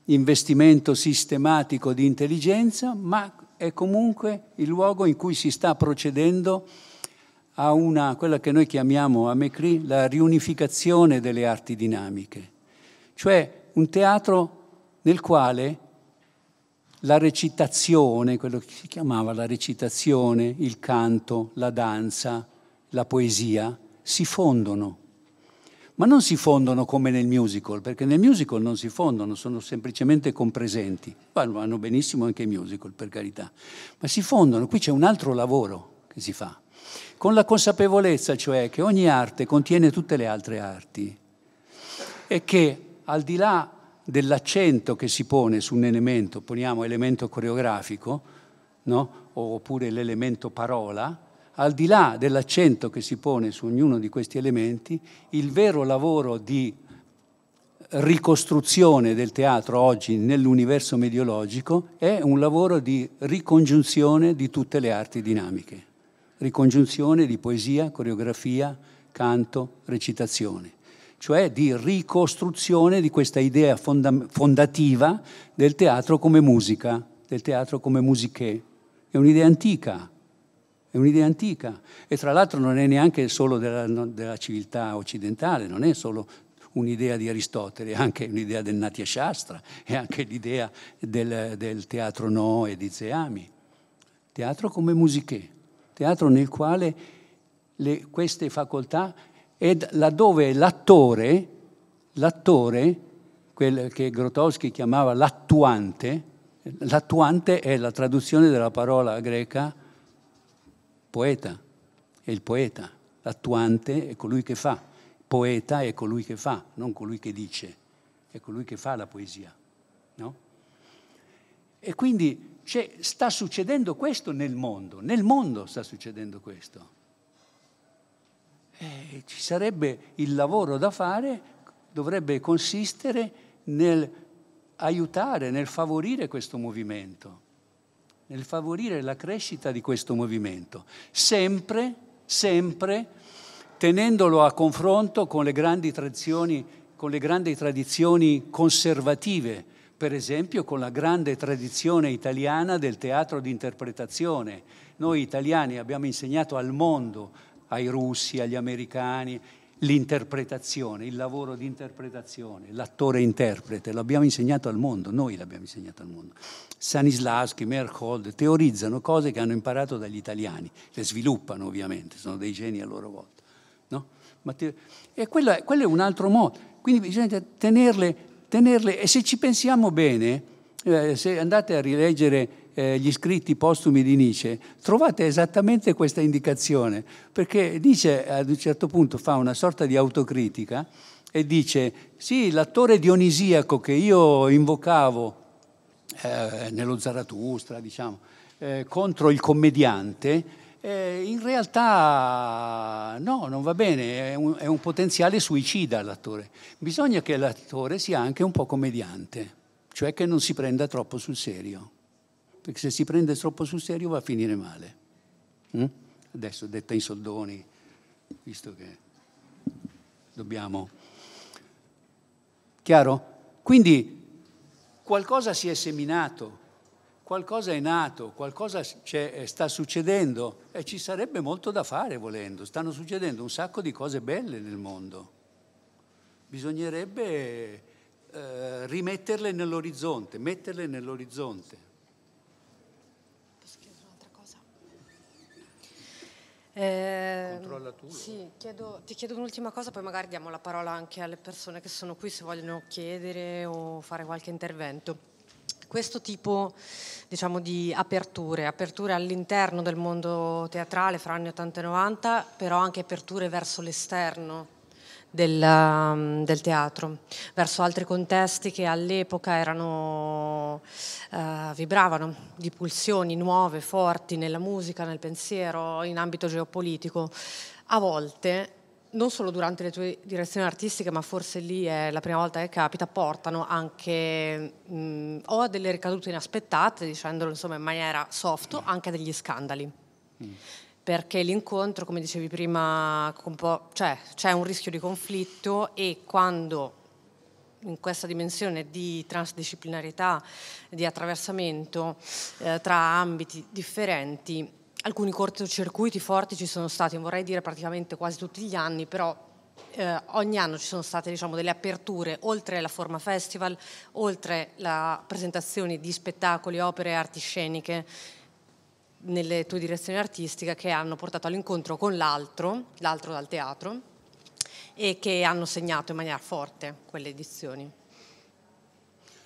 investimento sistematico di intelligenza, ma è comunque il luogo in cui si sta procedendo a una, quella che noi chiamiamo a Mecri, la riunificazione delle arti dinamiche, cioè un teatro nel quale la recitazione, quello che si chiamava la recitazione, il canto, la danza, la poesia, si fondono. Ma non si fondono come nel musical, perché nel musical non si fondono, sono semplicemente compresenti. Vanno benissimo anche i musical, per carità. Ma si fondono, qui c'è un altro lavoro che si fa con la consapevolezza cioè che ogni arte contiene tutte le altre arti e che al di là dell'accento che si pone su un elemento, poniamo elemento coreografico, no? oppure l'elemento parola, al di là dell'accento che si pone su ognuno di questi elementi, il vero lavoro di ricostruzione del teatro oggi nell'universo mediologico è un lavoro di ricongiunzione di tutte le arti dinamiche ricongiunzione di poesia, coreografia, canto, recitazione, cioè di ricostruzione di questa idea fonda- fondativa del teatro come musica, del teatro come musiche. È un'idea antica, è un'idea antica e tra l'altro non è neanche solo della, della civiltà occidentale, non è solo un'idea di Aristotele, è anche un'idea del Natya Shastra, è anche l'idea del, del teatro No e di Zeami. Teatro come musiche teatro nel quale le, queste facoltà è laddove l'attore, l'attore, quel che Grotowski chiamava l'attuante, l'attuante è la traduzione della parola greca poeta, è il poeta, l'attuante è colui che fa, poeta è colui che fa, non colui che dice, è colui che fa la poesia. No? E quindi cioè, sta succedendo questo nel mondo, nel mondo sta succedendo questo. Eh, ci sarebbe il lavoro da fare, dovrebbe consistere nel aiutare, nel favorire questo movimento, nel favorire la crescita di questo movimento, sempre, sempre tenendolo a confronto con le grandi tradizioni, con le grandi tradizioni conservative per esempio con la grande tradizione italiana del teatro di interpretazione. Noi italiani abbiamo insegnato al mondo, ai russi, agli americani, l'interpretazione, il lavoro di interpretazione, l'attore interprete, l'abbiamo insegnato al mondo, noi l'abbiamo insegnato al mondo. Stanislavski, Merhold teorizzano cose che hanno imparato dagli italiani, le sviluppano ovviamente, sono dei geni a loro volta. No? E quello è, quello è un altro modo, quindi bisogna tenerle tenerle, e se ci pensiamo bene, eh, se andate a rileggere eh, gli scritti postumi di Nietzsche, trovate esattamente questa indicazione, perché Nietzsche ad un certo punto fa una sorta di autocritica e dice, sì, l'attore dionisiaco che io invocavo eh, nello Zarathustra, diciamo, eh, contro il commediante, eh, in realtà no, non va bene, è un, è un, potenziale suicida l'attore. Bisogna che l'attore sia anche un po' commediante, cioè che non si prenda troppo sul serio, perché se si prende troppo sul serio va a finire male. Mm? Adesso detta in soldoni, visto che dobbiamo... Chiaro? Quindi qualcosa si è seminato qualcosa è nato, qualcosa sta succedendo e ci sarebbe molto da fare volendo. Stanno succedendo un sacco di cose belle nel mondo. Bisognerebbe eh, rimetterle nell'orizzonte, metterle nell'orizzonte. Posso chiedere un'altra cosa? Eh, Controlla tu. Sì, chiedo, ti chiedo un'ultima cosa, poi magari diamo la parola anche alle persone che sono qui se vogliono chiedere o fare qualche intervento questo tipo diciamo, di aperture, aperture all'interno del mondo teatrale fra anni 80 e 90, però anche aperture verso l'esterno del, um, del, teatro, verso altri contesti che all'epoca erano, uh, vibravano di pulsioni nuove, forti nella musica, nel pensiero, in ambito geopolitico. A volte non solo durante le tue direzioni artistiche, ma forse lì è la prima volta che capita, portano anche mh, o a delle ricadute inaspettate, dicendolo insomma in maniera soft, o anche a degli scandali. Mm. Perché l'incontro, come dicevi prima, cioè, c'è un rischio di conflitto e quando in questa dimensione di transdisciplinarietà, di attraversamento eh, tra ambiti differenti, alcuni cortocircuiti forti ci sono stati, vorrei dire praticamente quasi tutti gli anni, però eh, ogni anno ci sono state diciamo, delle aperture, oltre la forma festival, oltre la presentazione di spettacoli, opere e arti sceniche nelle tue direzioni artistiche che hanno portato all'incontro con l'altro, l'altro dal teatro, e che hanno segnato in maniera forte quelle edizioni.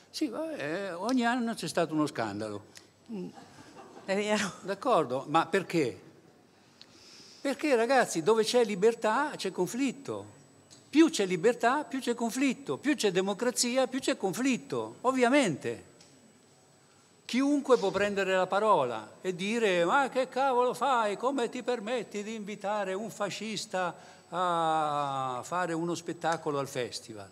Sì, eh, ogni anno c'è stato uno scandalo. Mm. È vero. D'accordo, ma perché? Perché ragazzi, dove c'è libertà c'è conflitto. Più c'è libertà, più c'è conflitto. Più c'è democrazia, più c'è conflitto. Ovviamente. Chiunque può prendere la parola e dire ma che cavolo fai? Come ti permetti di invitare un fascista a fare uno spettacolo al festival?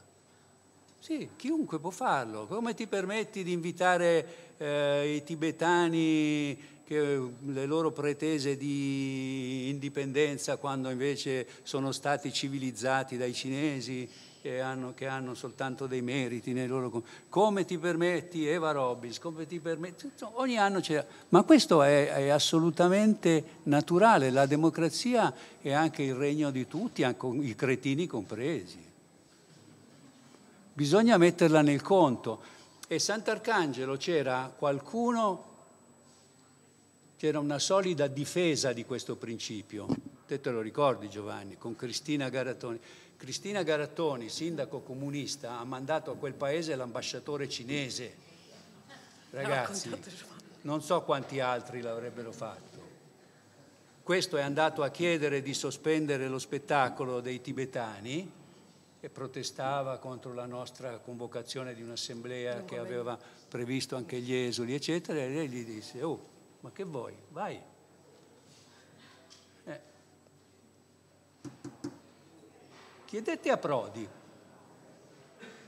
Sì, chiunque può farlo. Come ti permetti di invitare eh, i tibetani, le loro pretese di indipendenza quando invece sono stati civilizzati dai cinesi che hanno, che hanno soltanto dei meriti nei loro... Come ti permetti, Eva Robbins, come ti permetti... Ogni anno c'è... Ma questo è, è assolutamente naturale. La democrazia è anche il regno di tutti, i cretini compresi bisogna metterla nel conto. E Sant'Arcangelo c'era qualcuno, c'era una solida difesa di questo principio. Te te lo ricordi Giovanni, con Cristina Garattoni. Cristina Garattoni, sindaco comunista, ha mandato a quel paese l'ambasciatore cinese. Ragazzi, non so quanti altri l'avrebbero fatto. Questo è andato a chiedere di sospendere lo spettacolo dei tibetani e protestava contro la nostra convocazione di un'assemblea che aveva previsto anche gli esuli, eccetera, e lei gli disse, oh, ma che vuoi? Vai. Eh. Chiedete a Prodi.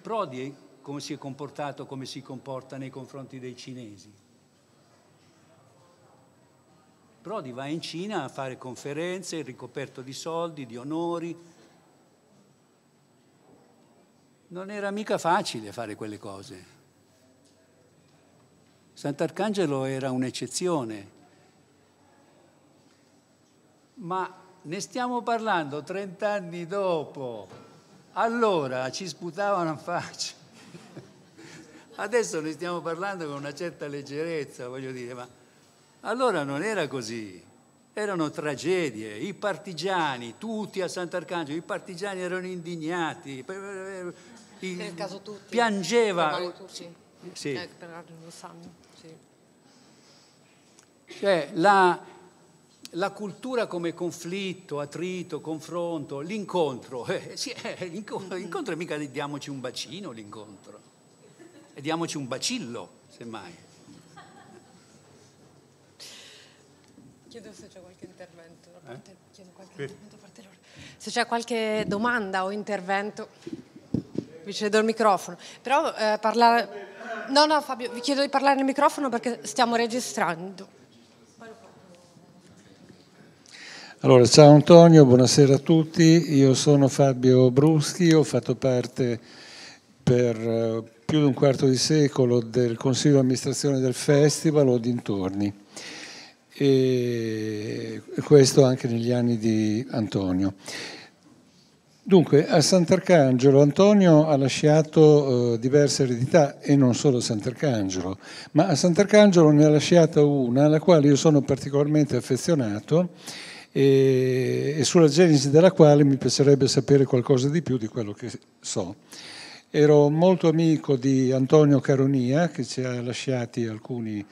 Prodi come si è comportato, come si comporta nei confronti dei cinesi. Prodi va in Cina a fare conferenze, ricoperto di soldi, di onori, non era mica facile fare quelle cose. Sant'Arcangelo era un'eccezione, ma ne stiamo parlando 30 anni dopo. Allora ci sputavano in faccia. Adesso ne stiamo parlando con una certa leggerezza, voglio dire, ma allora non era così. Erano tragedie, i partigiani, tutti a Sant'Arcangelo, i partigiani erano indignati, nel caso tutti. Piangeva. Tutti. Sì. Eh, sanno. Sì. Cioè, la, la, cultura come conflitto, attrito, confronto, l'incontro. [laughs] Eh, sì, eh, l'incontro, l'incontro è mica diamoci un bacino, l'incontro. E diamoci un bacillo, semmai. Chiedo se c'è qualche intervento da parte, eh? chiedo qualche intervento da parte loro. Se c'è qualche domanda o intervento. Vi cedo il microfono. Però eh, parlare... No, no Fabio, vi chiedo di parlare nel microfono perché stiamo registrando. Allora, ciao Antonio, buonasera a tutti. Io sono Fabio Bruschi, ho fatto parte per eh, più di un quarto di secolo del consiglio di amministrazione del festival o dintorni. E questo anche negli anni di Antonio. Dunque, a Sant'Arcangelo Antonio ha lasciato eh, diverse eredità e non solo a Sant'Arcangelo, ma a Sant'Arcangelo ne ha lasciata una alla quale io sono particolarmente affezionato e, e sulla genesi della quale mi piacerebbe sapere qualcosa di più di quello che so. Ero molto amico di Antonio Caronia, che ci ha lasciati alcuni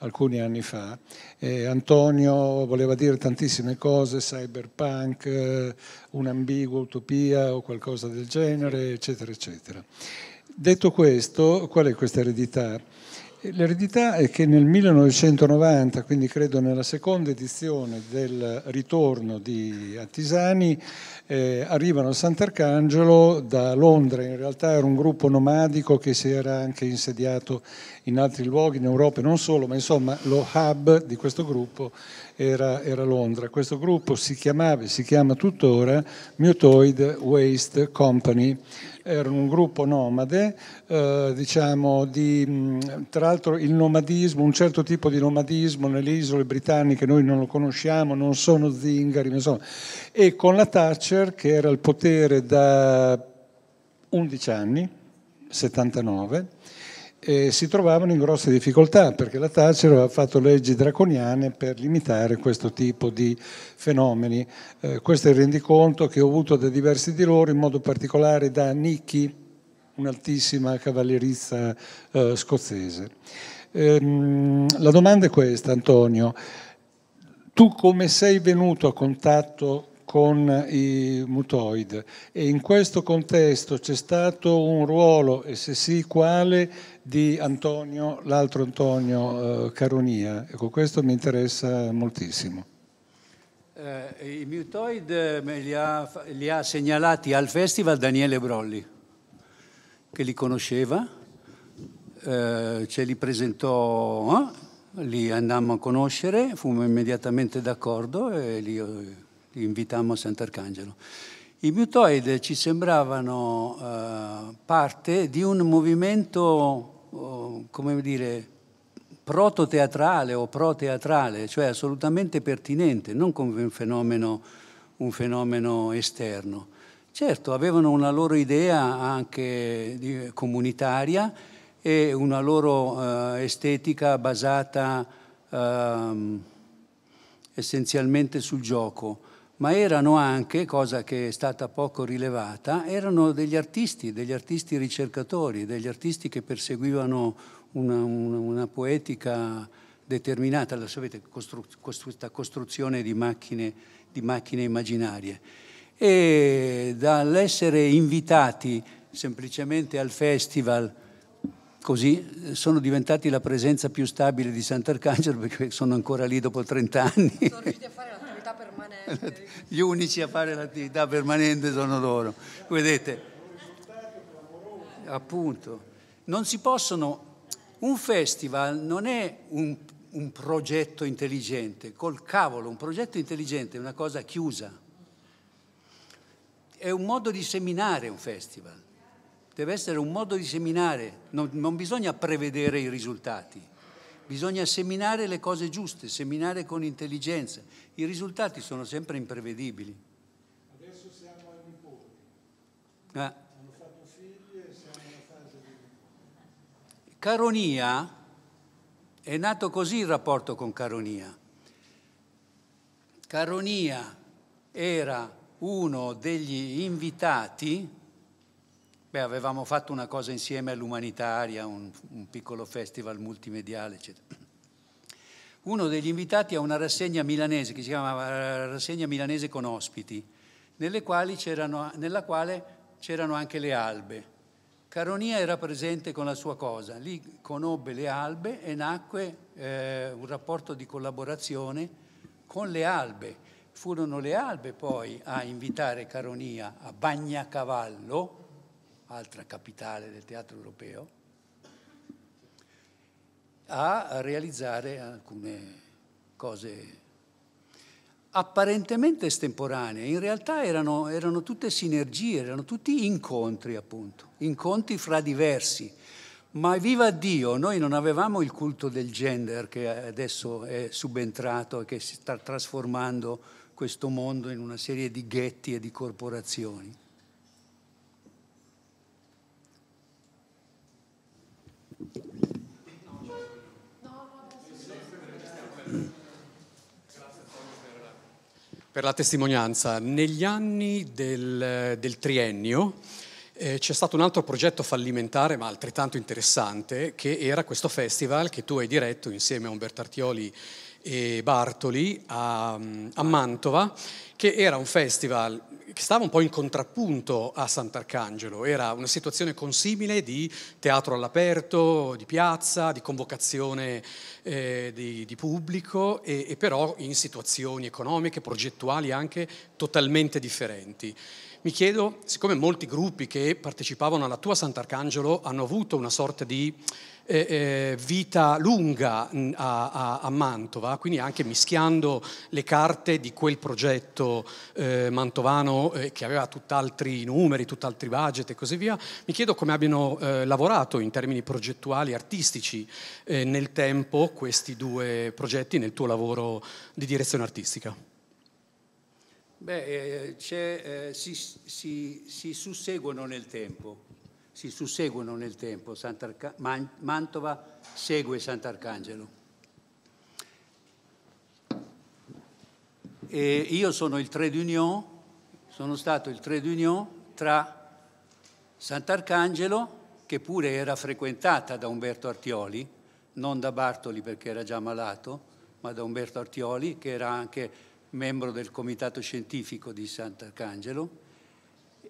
alcuni anni fa. E Antonio voleva dire tantissime cose, cyberpunk, eh, un'ambigua utopia o qualcosa del genere, eccetera, eccetera. Detto questo, qual è questa eredità? L'eredità è che nel 1990, quindi credo nella seconda edizione del ritorno di Attisani, eh, arrivano a Sant'Arcangelo da Londra, in realtà era un gruppo nomadico che si era anche insediato in altri luoghi, in Europa e non solo, ma insomma lo hub di questo gruppo era, era Londra. Questo gruppo si chiamava e si chiama tuttora Mutoid Waste Company erano un gruppo nomade, eh, diciamo di, tra l'altro il nomadismo, un certo tipo di nomadismo nelle isole britanniche noi non lo conosciamo, non sono zingari, insomma, e con la Thatcher che era al potere da 11 anni, 79, e si trovavano in grosse difficoltà perché la Thatcher aveva fatto leggi draconiane per limitare questo tipo di fenomeni. Eh, questo è il rendiconto che ho avuto da diversi di loro, in modo particolare da Nicky, un'altissima cavallerizza eh, scozzese. Ehm, la domanda è questa, Antonio. Tu come sei venuto a contatto con i mutoid e in questo contesto c'è stato un ruolo, e se sì quale, di Antonio, l'altro Antonio eh, Caronia. Ecco, questo mi interessa moltissimo. Eh, I mutoid me li ha, li ha segnalati al festival Daniele Brolli, che li conosceva, eh, ce li presentò, eh, li andammo a conoscere, fummo immediatamente d'accordo e li li invitammo a Sant'Arcangelo. I mutoid ci sembravano uh, parte di un movimento, uh, come dire, proto-teatrale o pro-teatrale, cioè assolutamente pertinente, non come un fenomeno, un fenomeno esterno. Certo, avevano una loro idea anche comunitaria e una loro uh, estetica basata uh, essenzialmente sul gioco ma erano anche, cosa che è stata poco rilevata, erano degli artisti, degli artisti ricercatori, degli artisti che perseguivano una, una, una poetica determinata, la sapete, costru, questa costruzione di macchine, di macchine immaginarie. E dall'essere invitati semplicemente al festival, così sono diventati la presenza più stabile di Sant'Arcangelo perché sono ancora lì dopo 30 anni. Sono riusciti a fare permanente. Gli unici a fare l'attività permanente sono loro. Vedete? Appunto. Non si possono... Un festival non è un, un progetto intelligente, col cavolo, un progetto intelligente è una cosa chiusa. È un modo di seminare un festival deve essere un modo di seminare, non, non bisogna prevedere i risultati, bisogna seminare le cose giuste, seminare con intelligenza. I risultati sono sempre imprevedibili. Adesso siamo ai nipoti. Ah. Hanno fatto figli e siamo nella fase di... Caronia, è nato così il rapporto con Caronia. Caronia era uno degli invitati Beh, avevamo fatto una cosa insieme all'Umanitaria, un, un piccolo festival multimediale, eccetera. Uno degli invitati a una rassegna milanese che si chiamava Rassegna Milanese con ospiti, nella quale c'erano anche le albe. Caronia era presente con la sua cosa, lì conobbe le albe e nacque eh, un rapporto di collaborazione con le albe. Furono le albe poi a invitare Caronia a Bagnacavallo, altra capitale del teatro europeo, a realizzare alcune cose apparentemente estemporanee, in realtà erano, erano, tutte sinergie, erano tutti incontri appunto, incontri fra diversi. Ma viva Dio, noi non avevamo il culto del gender che adesso è subentrato e che si sta trasformando questo mondo in una serie di ghetti e di corporazioni. Per la testimonianza. Negli anni del, del triennio eh, c'è stato un altro progetto fallimentare ma altrettanto interessante che era questo festival che tu hai diretto insieme a Umberto Artioli e Bartoli a, a Mantova, che era un festival che stava un po' in contrappunto a Sant'Arcangelo, era una situazione consimile di teatro all'aperto, di piazza, di convocazione eh, di, di, pubblico e, e però in situazioni economiche, progettuali anche totalmente differenti. Mi chiedo, siccome molti gruppi che partecipavano alla tua Sant'Arcangelo hanno avuto una sorta di eh, eh, vita lunga a, a, a, Mantova, quindi anche mischiando le carte di quel progetto eh, mantovano eh, che aveva tutt'altri numeri, tutt'altri budget e così via, mi chiedo come abbiano eh, lavorato in termini progettuali, artistici eh, nel tempo questi due progetti nel tuo lavoro di direzione artistica. Beh, eh, eh, si, si, si, susseguono nel tempo, si susseguono nel tempo. Man Mantova segue Sant'Arcangelo. E io sono il trade union, sono stato il trade union tra Sant'Arcangelo, che pure era frequentata da Umberto Artioli, non da Bartoli perché era già malato, ma da Umberto Artioli, che era anche membro del comitato scientifico di Sant'Arcangelo,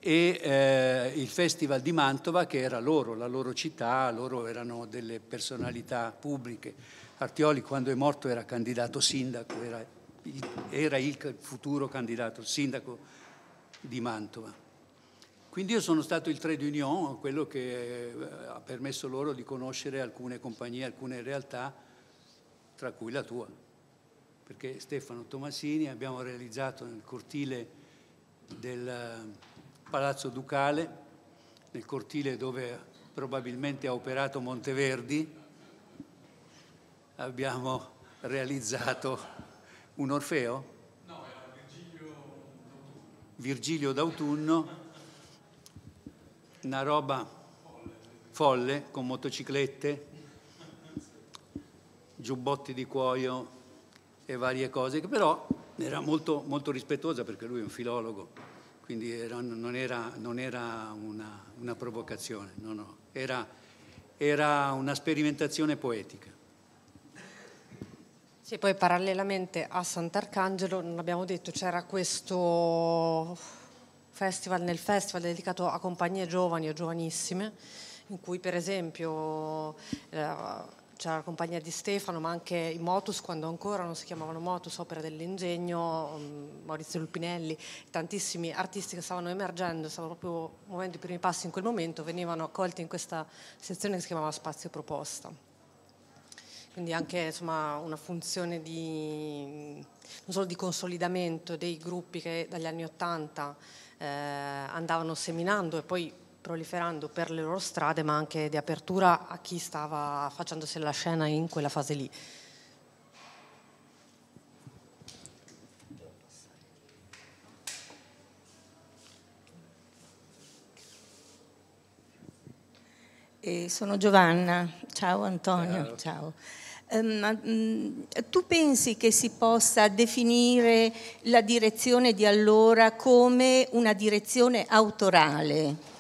e eh, il Festival di Mantova, che era loro, la loro città, loro erano delle personalità pubbliche. Artioli quando è morto era candidato sindaco, era, era il futuro candidato sindaco di Mantova. Quindi io sono stato il trade union, quello che eh, ha permesso loro di conoscere alcune compagnie, alcune realtà, tra cui la tua perché Stefano Tomasini abbiamo realizzato nel cortile del eh, Palazzo Ducale, nel cortile dove probabilmente ha operato Monteverdi, abbiamo realizzato un Orfeo? No, era Virgilio d'autunno. Virgilio d'autunno, una roba folle con motociclette, giubbotti di cuoio e varie cose, che però era molto, molto rispettosa perché lui è un filologo, quindi era, non era, non era una, una, provocazione, no, no. Era, era una sperimentazione poetica. Sì, poi parallelamente a Sant'Arcangelo, non abbiamo detto, c'era questo festival nel festival dedicato a compagnie giovani o giovanissime, in cui per esempio eh, c'era la compagnia di Stefano, ma anche i Motus, quando ancora non si chiamavano Motus, Opera dell'Ingegno, mm, Maurizio Lupinelli, tantissimi artisti che stavano emergendo, stavano proprio muovendo i primi passi in quel momento, venivano accolti in questa sezione che si chiamava Spazio Proposta. Quindi anche insomma, una funzione di, non solo di consolidamento dei gruppi che dagli anni Ottanta eh, andavano seminando e poi proliferando per le loro strade, ma anche di apertura a chi stava facendosi la scena in quella fase lì. Eh, sono Giovanna, ciao Antonio, ciao. ciao. Um, tu pensi che si possa definire la direzione di allora come una direzione autorale?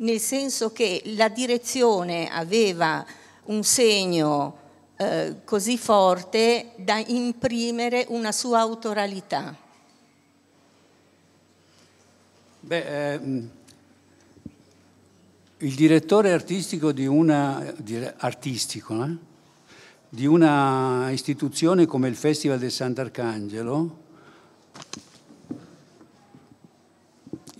Nel senso che la direzione aveva un segno eh, così forte da imprimere una sua autoralità. Beh, eh, il direttore artistico di una, artistico, eh, di una istituzione come il Festival del Sant'Arcangelo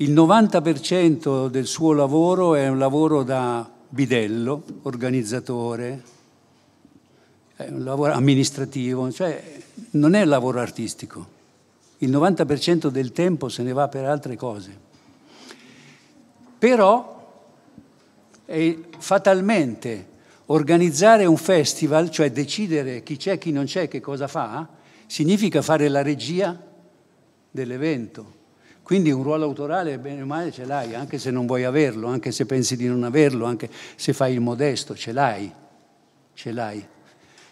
Il 90% del suo lavoro è un lavoro da bidello, organizzatore, è un lavoro amministrativo, cioè non è lavoro artistico. Il 90% del tempo se ne va per altre cose. Però fatalmente organizzare un festival, cioè decidere chi c'è, chi non c'è, che cosa fa, significa fare la regia dell'evento quindi un ruolo autorale, bene o male, ce l'hai, anche se non vuoi averlo, anche se pensi di non averlo, anche se fai il modesto, ce l'hai, ce l'hai.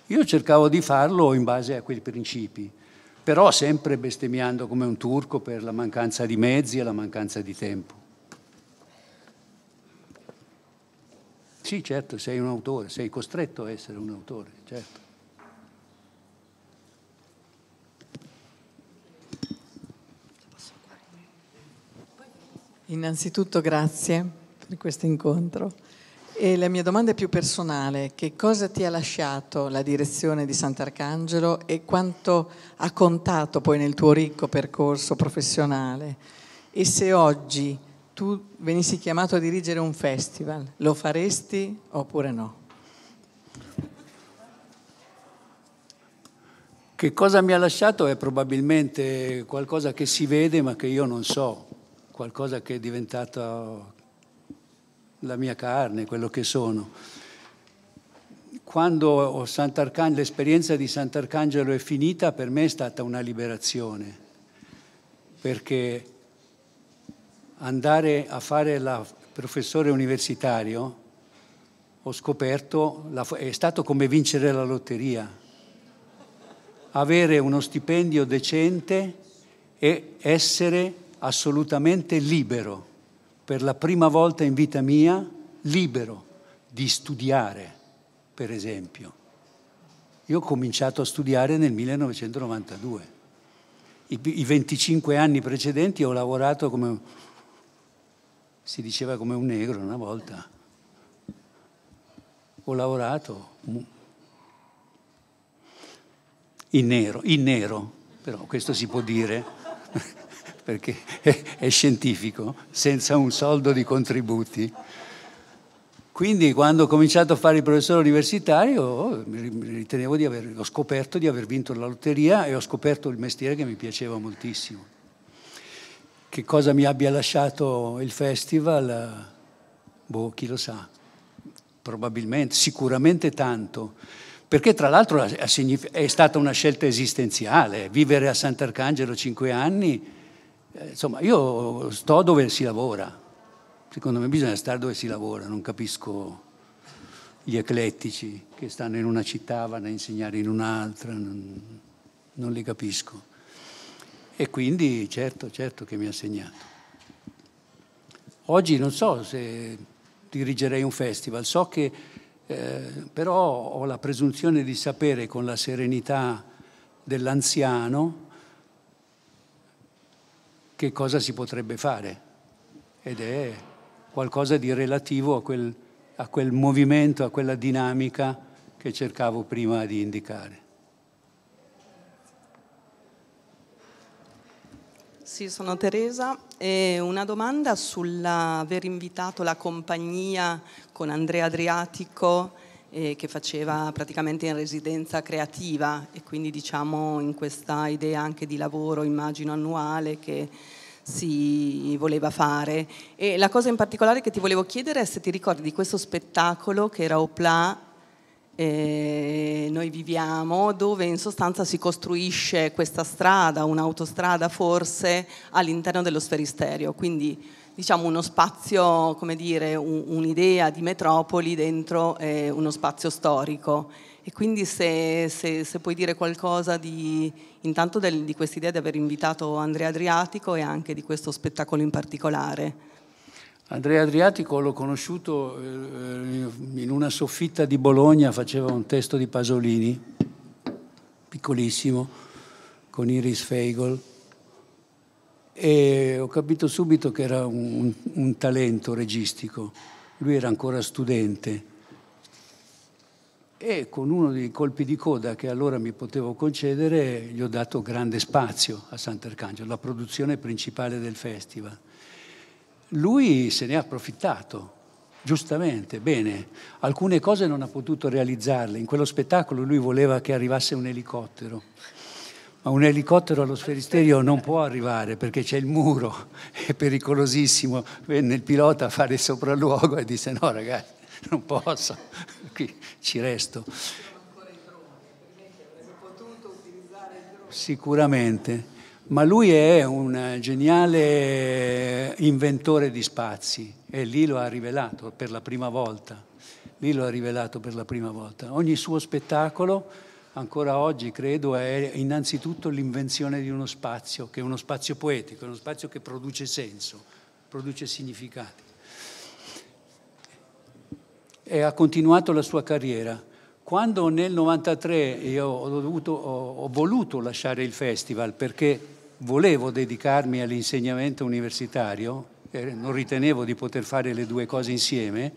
Io cercavo di farlo in base a quei principi, però sempre bestemmiando come un turco per la mancanza di mezzi e la mancanza di tempo. Sì, certo, sei un autore, sei costretto a essere un autore, certo. Innanzitutto grazie per questo incontro. E la mia domanda è più personale, che cosa ti ha lasciato la direzione di Sant'Arcangelo e quanto ha contato poi nel tuo ricco percorso professionale? E se oggi tu venissi chiamato a dirigere un festival, lo faresti oppure no? Che cosa mi ha lasciato è probabilmente qualcosa che si vede ma che io non so qualcosa che è diventato la mia carne, quello che sono. Quando l'esperienza di Sant'Arcangelo è finita, per me è stata una liberazione, perché andare a fare il professore universitario, ho scoperto, è stato come vincere la lotteria, avere uno stipendio decente e essere assolutamente libero, per la prima volta in vita mia, libero di studiare, per esempio. Io ho cominciato a studiare nel 1992. I, I 25 anni precedenti ho lavorato come, si diceva come un negro una volta. Ho lavorato in nero, in nero, però questo si può dire perché [laughs] è scientifico, senza un soldo di contributi. Quindi quando ho cominciato a fare il professore universitario ritenevo di aver, ho scoperto di aver vinto la lotteria e ho scoperto il mestiere che mi piaceva moltissimo. Che cosa mi abbia lasciato il festival? Boh, chi lo sa. Probabilmente, sicuramente tanto. Perché tra l'altro è stata una scelta esistenziale. Vivere a Sant'Arcangelo cinque anni insomma, io sto dove si lavora. Secondo me bisogna stare dove si lavora, non capisco gli eclettici che stanno in una città, vanno a insegnare in un'altra, non, non li capisco. E quindi certo, certo che mi ha segnato. Oggi non so se dirigerei un festival, so che eh, però ho la presunzione di sapere con la serenità dell'anziano che cosa si potrebbe fare ed è qualcosa di relativo a quel, a quel movimento, a quella dinamica che cercavo prima di indicare. Sì, sono Teresa e una domanda sull'aver invitato la compagnia con Andrea Adriatico eh, che faceva praticamente in residenza creativa e quindi diciamo in questa idea anche di lavoro, immagino annuale che si voleva fare. E la cosa in particolare che ti volevo chiedere è se ti ricordi di questo spettacolo che era Opla eh, noi viviamo, dove in sostanza si costruisce questa strada, un'autostrada forse, all'interno dello sferisterio. Quindi diciamo uno spazio, come dire, un, un'idea di metropoli dentro eh, uno spazio storico. E quindi se, se, se puoi dire qualcosa di, intanto del, di questa idea di aver invitato Andrea Adriatico e anche di questo spettacolo in particolare. Andrea Adriatico l'ho conosciuto eh, in una soffitta di Bologna, faceva un testo di Pasolini, piccolissimo, con Iris Feigl e ho capito subito che era un, un talento registico. Lui era ancora studente e con uno dei colpi di coda che allora mi potevo concedere gli ho dato grande spazio a Sant'Arcangelo, la produzione principale del festival. Lui se ne ha approfittato, giustamente, bene. Alcune cose non ha potuto realizzarle. In quello spettacolo lui voleva che arrivasse un elicottero ma un elicottero allo sferisterio non può arrivare perché c'è il muro, [laughs] è pericolosissimo. Venne il pilota a fare il sopralluogo e disse no ragazzi, non posso, [laughs] qui ci resto. Sicuramente, ma lui è un geniale inventore di spazi e lì lo ha rivelato per la prima volta. Lì lo ha rivelato per la prima volta. Ogni suo spettacolo ancora oggi credo è innanzitutto l'invenzione di uno spazio, che è uno spazio poetico, uno spazio che produce senso, produce significati. e ha continuato la sua carriera. Quando nel 93 io ho, dovuto, ho, ho voluto lasciare il festival perché volevo dedicarmi all'insegnamento universitario, e non ritenevo di poter fare le due cose insieme,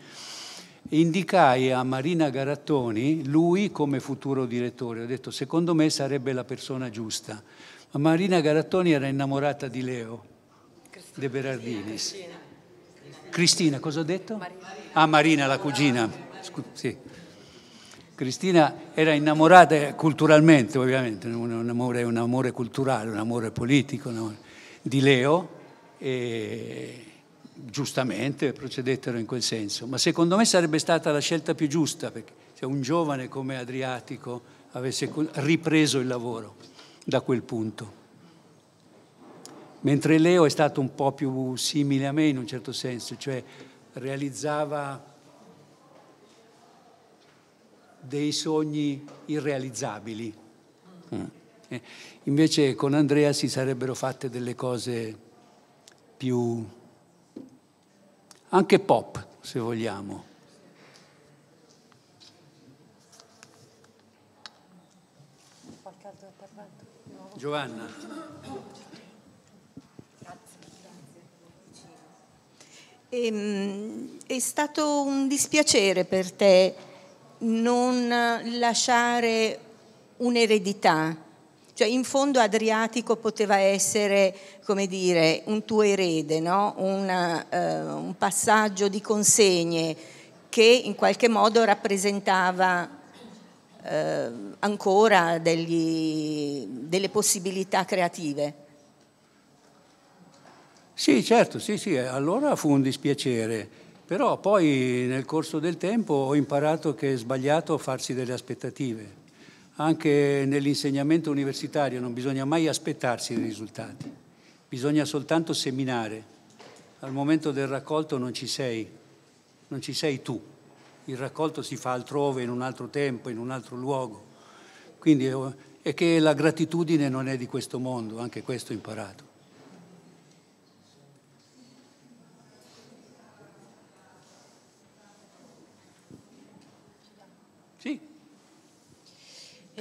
indicai a Marina Garattoni lui come futuro direttore. Ho detto, secondo me sarebbe la persona giusta. Ma Marina Garattoni era innamorata di Leo Cristina, De Berardini. Cristina. Cristina, cosa ho detto? Marina. Ah, Marina, la cugina. Scu- sì. Cristina era innamorata culturalmente, ovviamente, un amore, un amore culturale, un amore politico un amore, di Leo e giustamente procedettero in quel senso. Ma secondo me sarebbe stata la scelta più giusta, perché se un giovane come Adriatico avesse ripreso il lavoro da quel punto. Mentre Leo è stato un po' più simile a me in un certo senso, cioè realizzava dei sogni irrealizzabili. Eh, invece con Andrea si sarebbero fatte delle cose più anche pop, se vogliamo. Giovanna. Ehm, è stato un dispiacere per te non lasciare un'eredità. Cioè, in fondo Adriatico poteva essere, come dire, un tuo erede, no? Una, uh, un passaggio di consegne che in qualche modo rappresentava eh, ancora degli, delle possibilità creative. Sì, certo, sì, sì, allora fu un dispiacere, però poi nel corso del tempo ho imparato che è sbagliato farsi delle aspettative. Anche nell'insegnamento universitario non bisogna mai aspettarsi dei risultati, bisogna soltanto seminare. Al momento del raccolto non ci sei, non ci sei tu il raccolto si fa altrove, in un altro tempo, in un altro luogo. Quindi è che la gratitudine non è di questo mondo, anche questo ho imparato.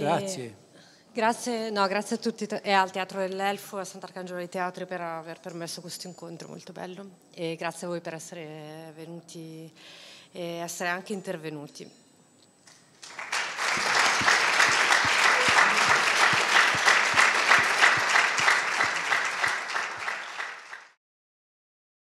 Grazie. Grazie, no, grazie, a tutti e al Teatro dell'Elfo e a Sant'Arcangelo dei Teatri per aver permesso questo incontro molto bello e grazie a voi per essere venuti e essere anche intervenuti.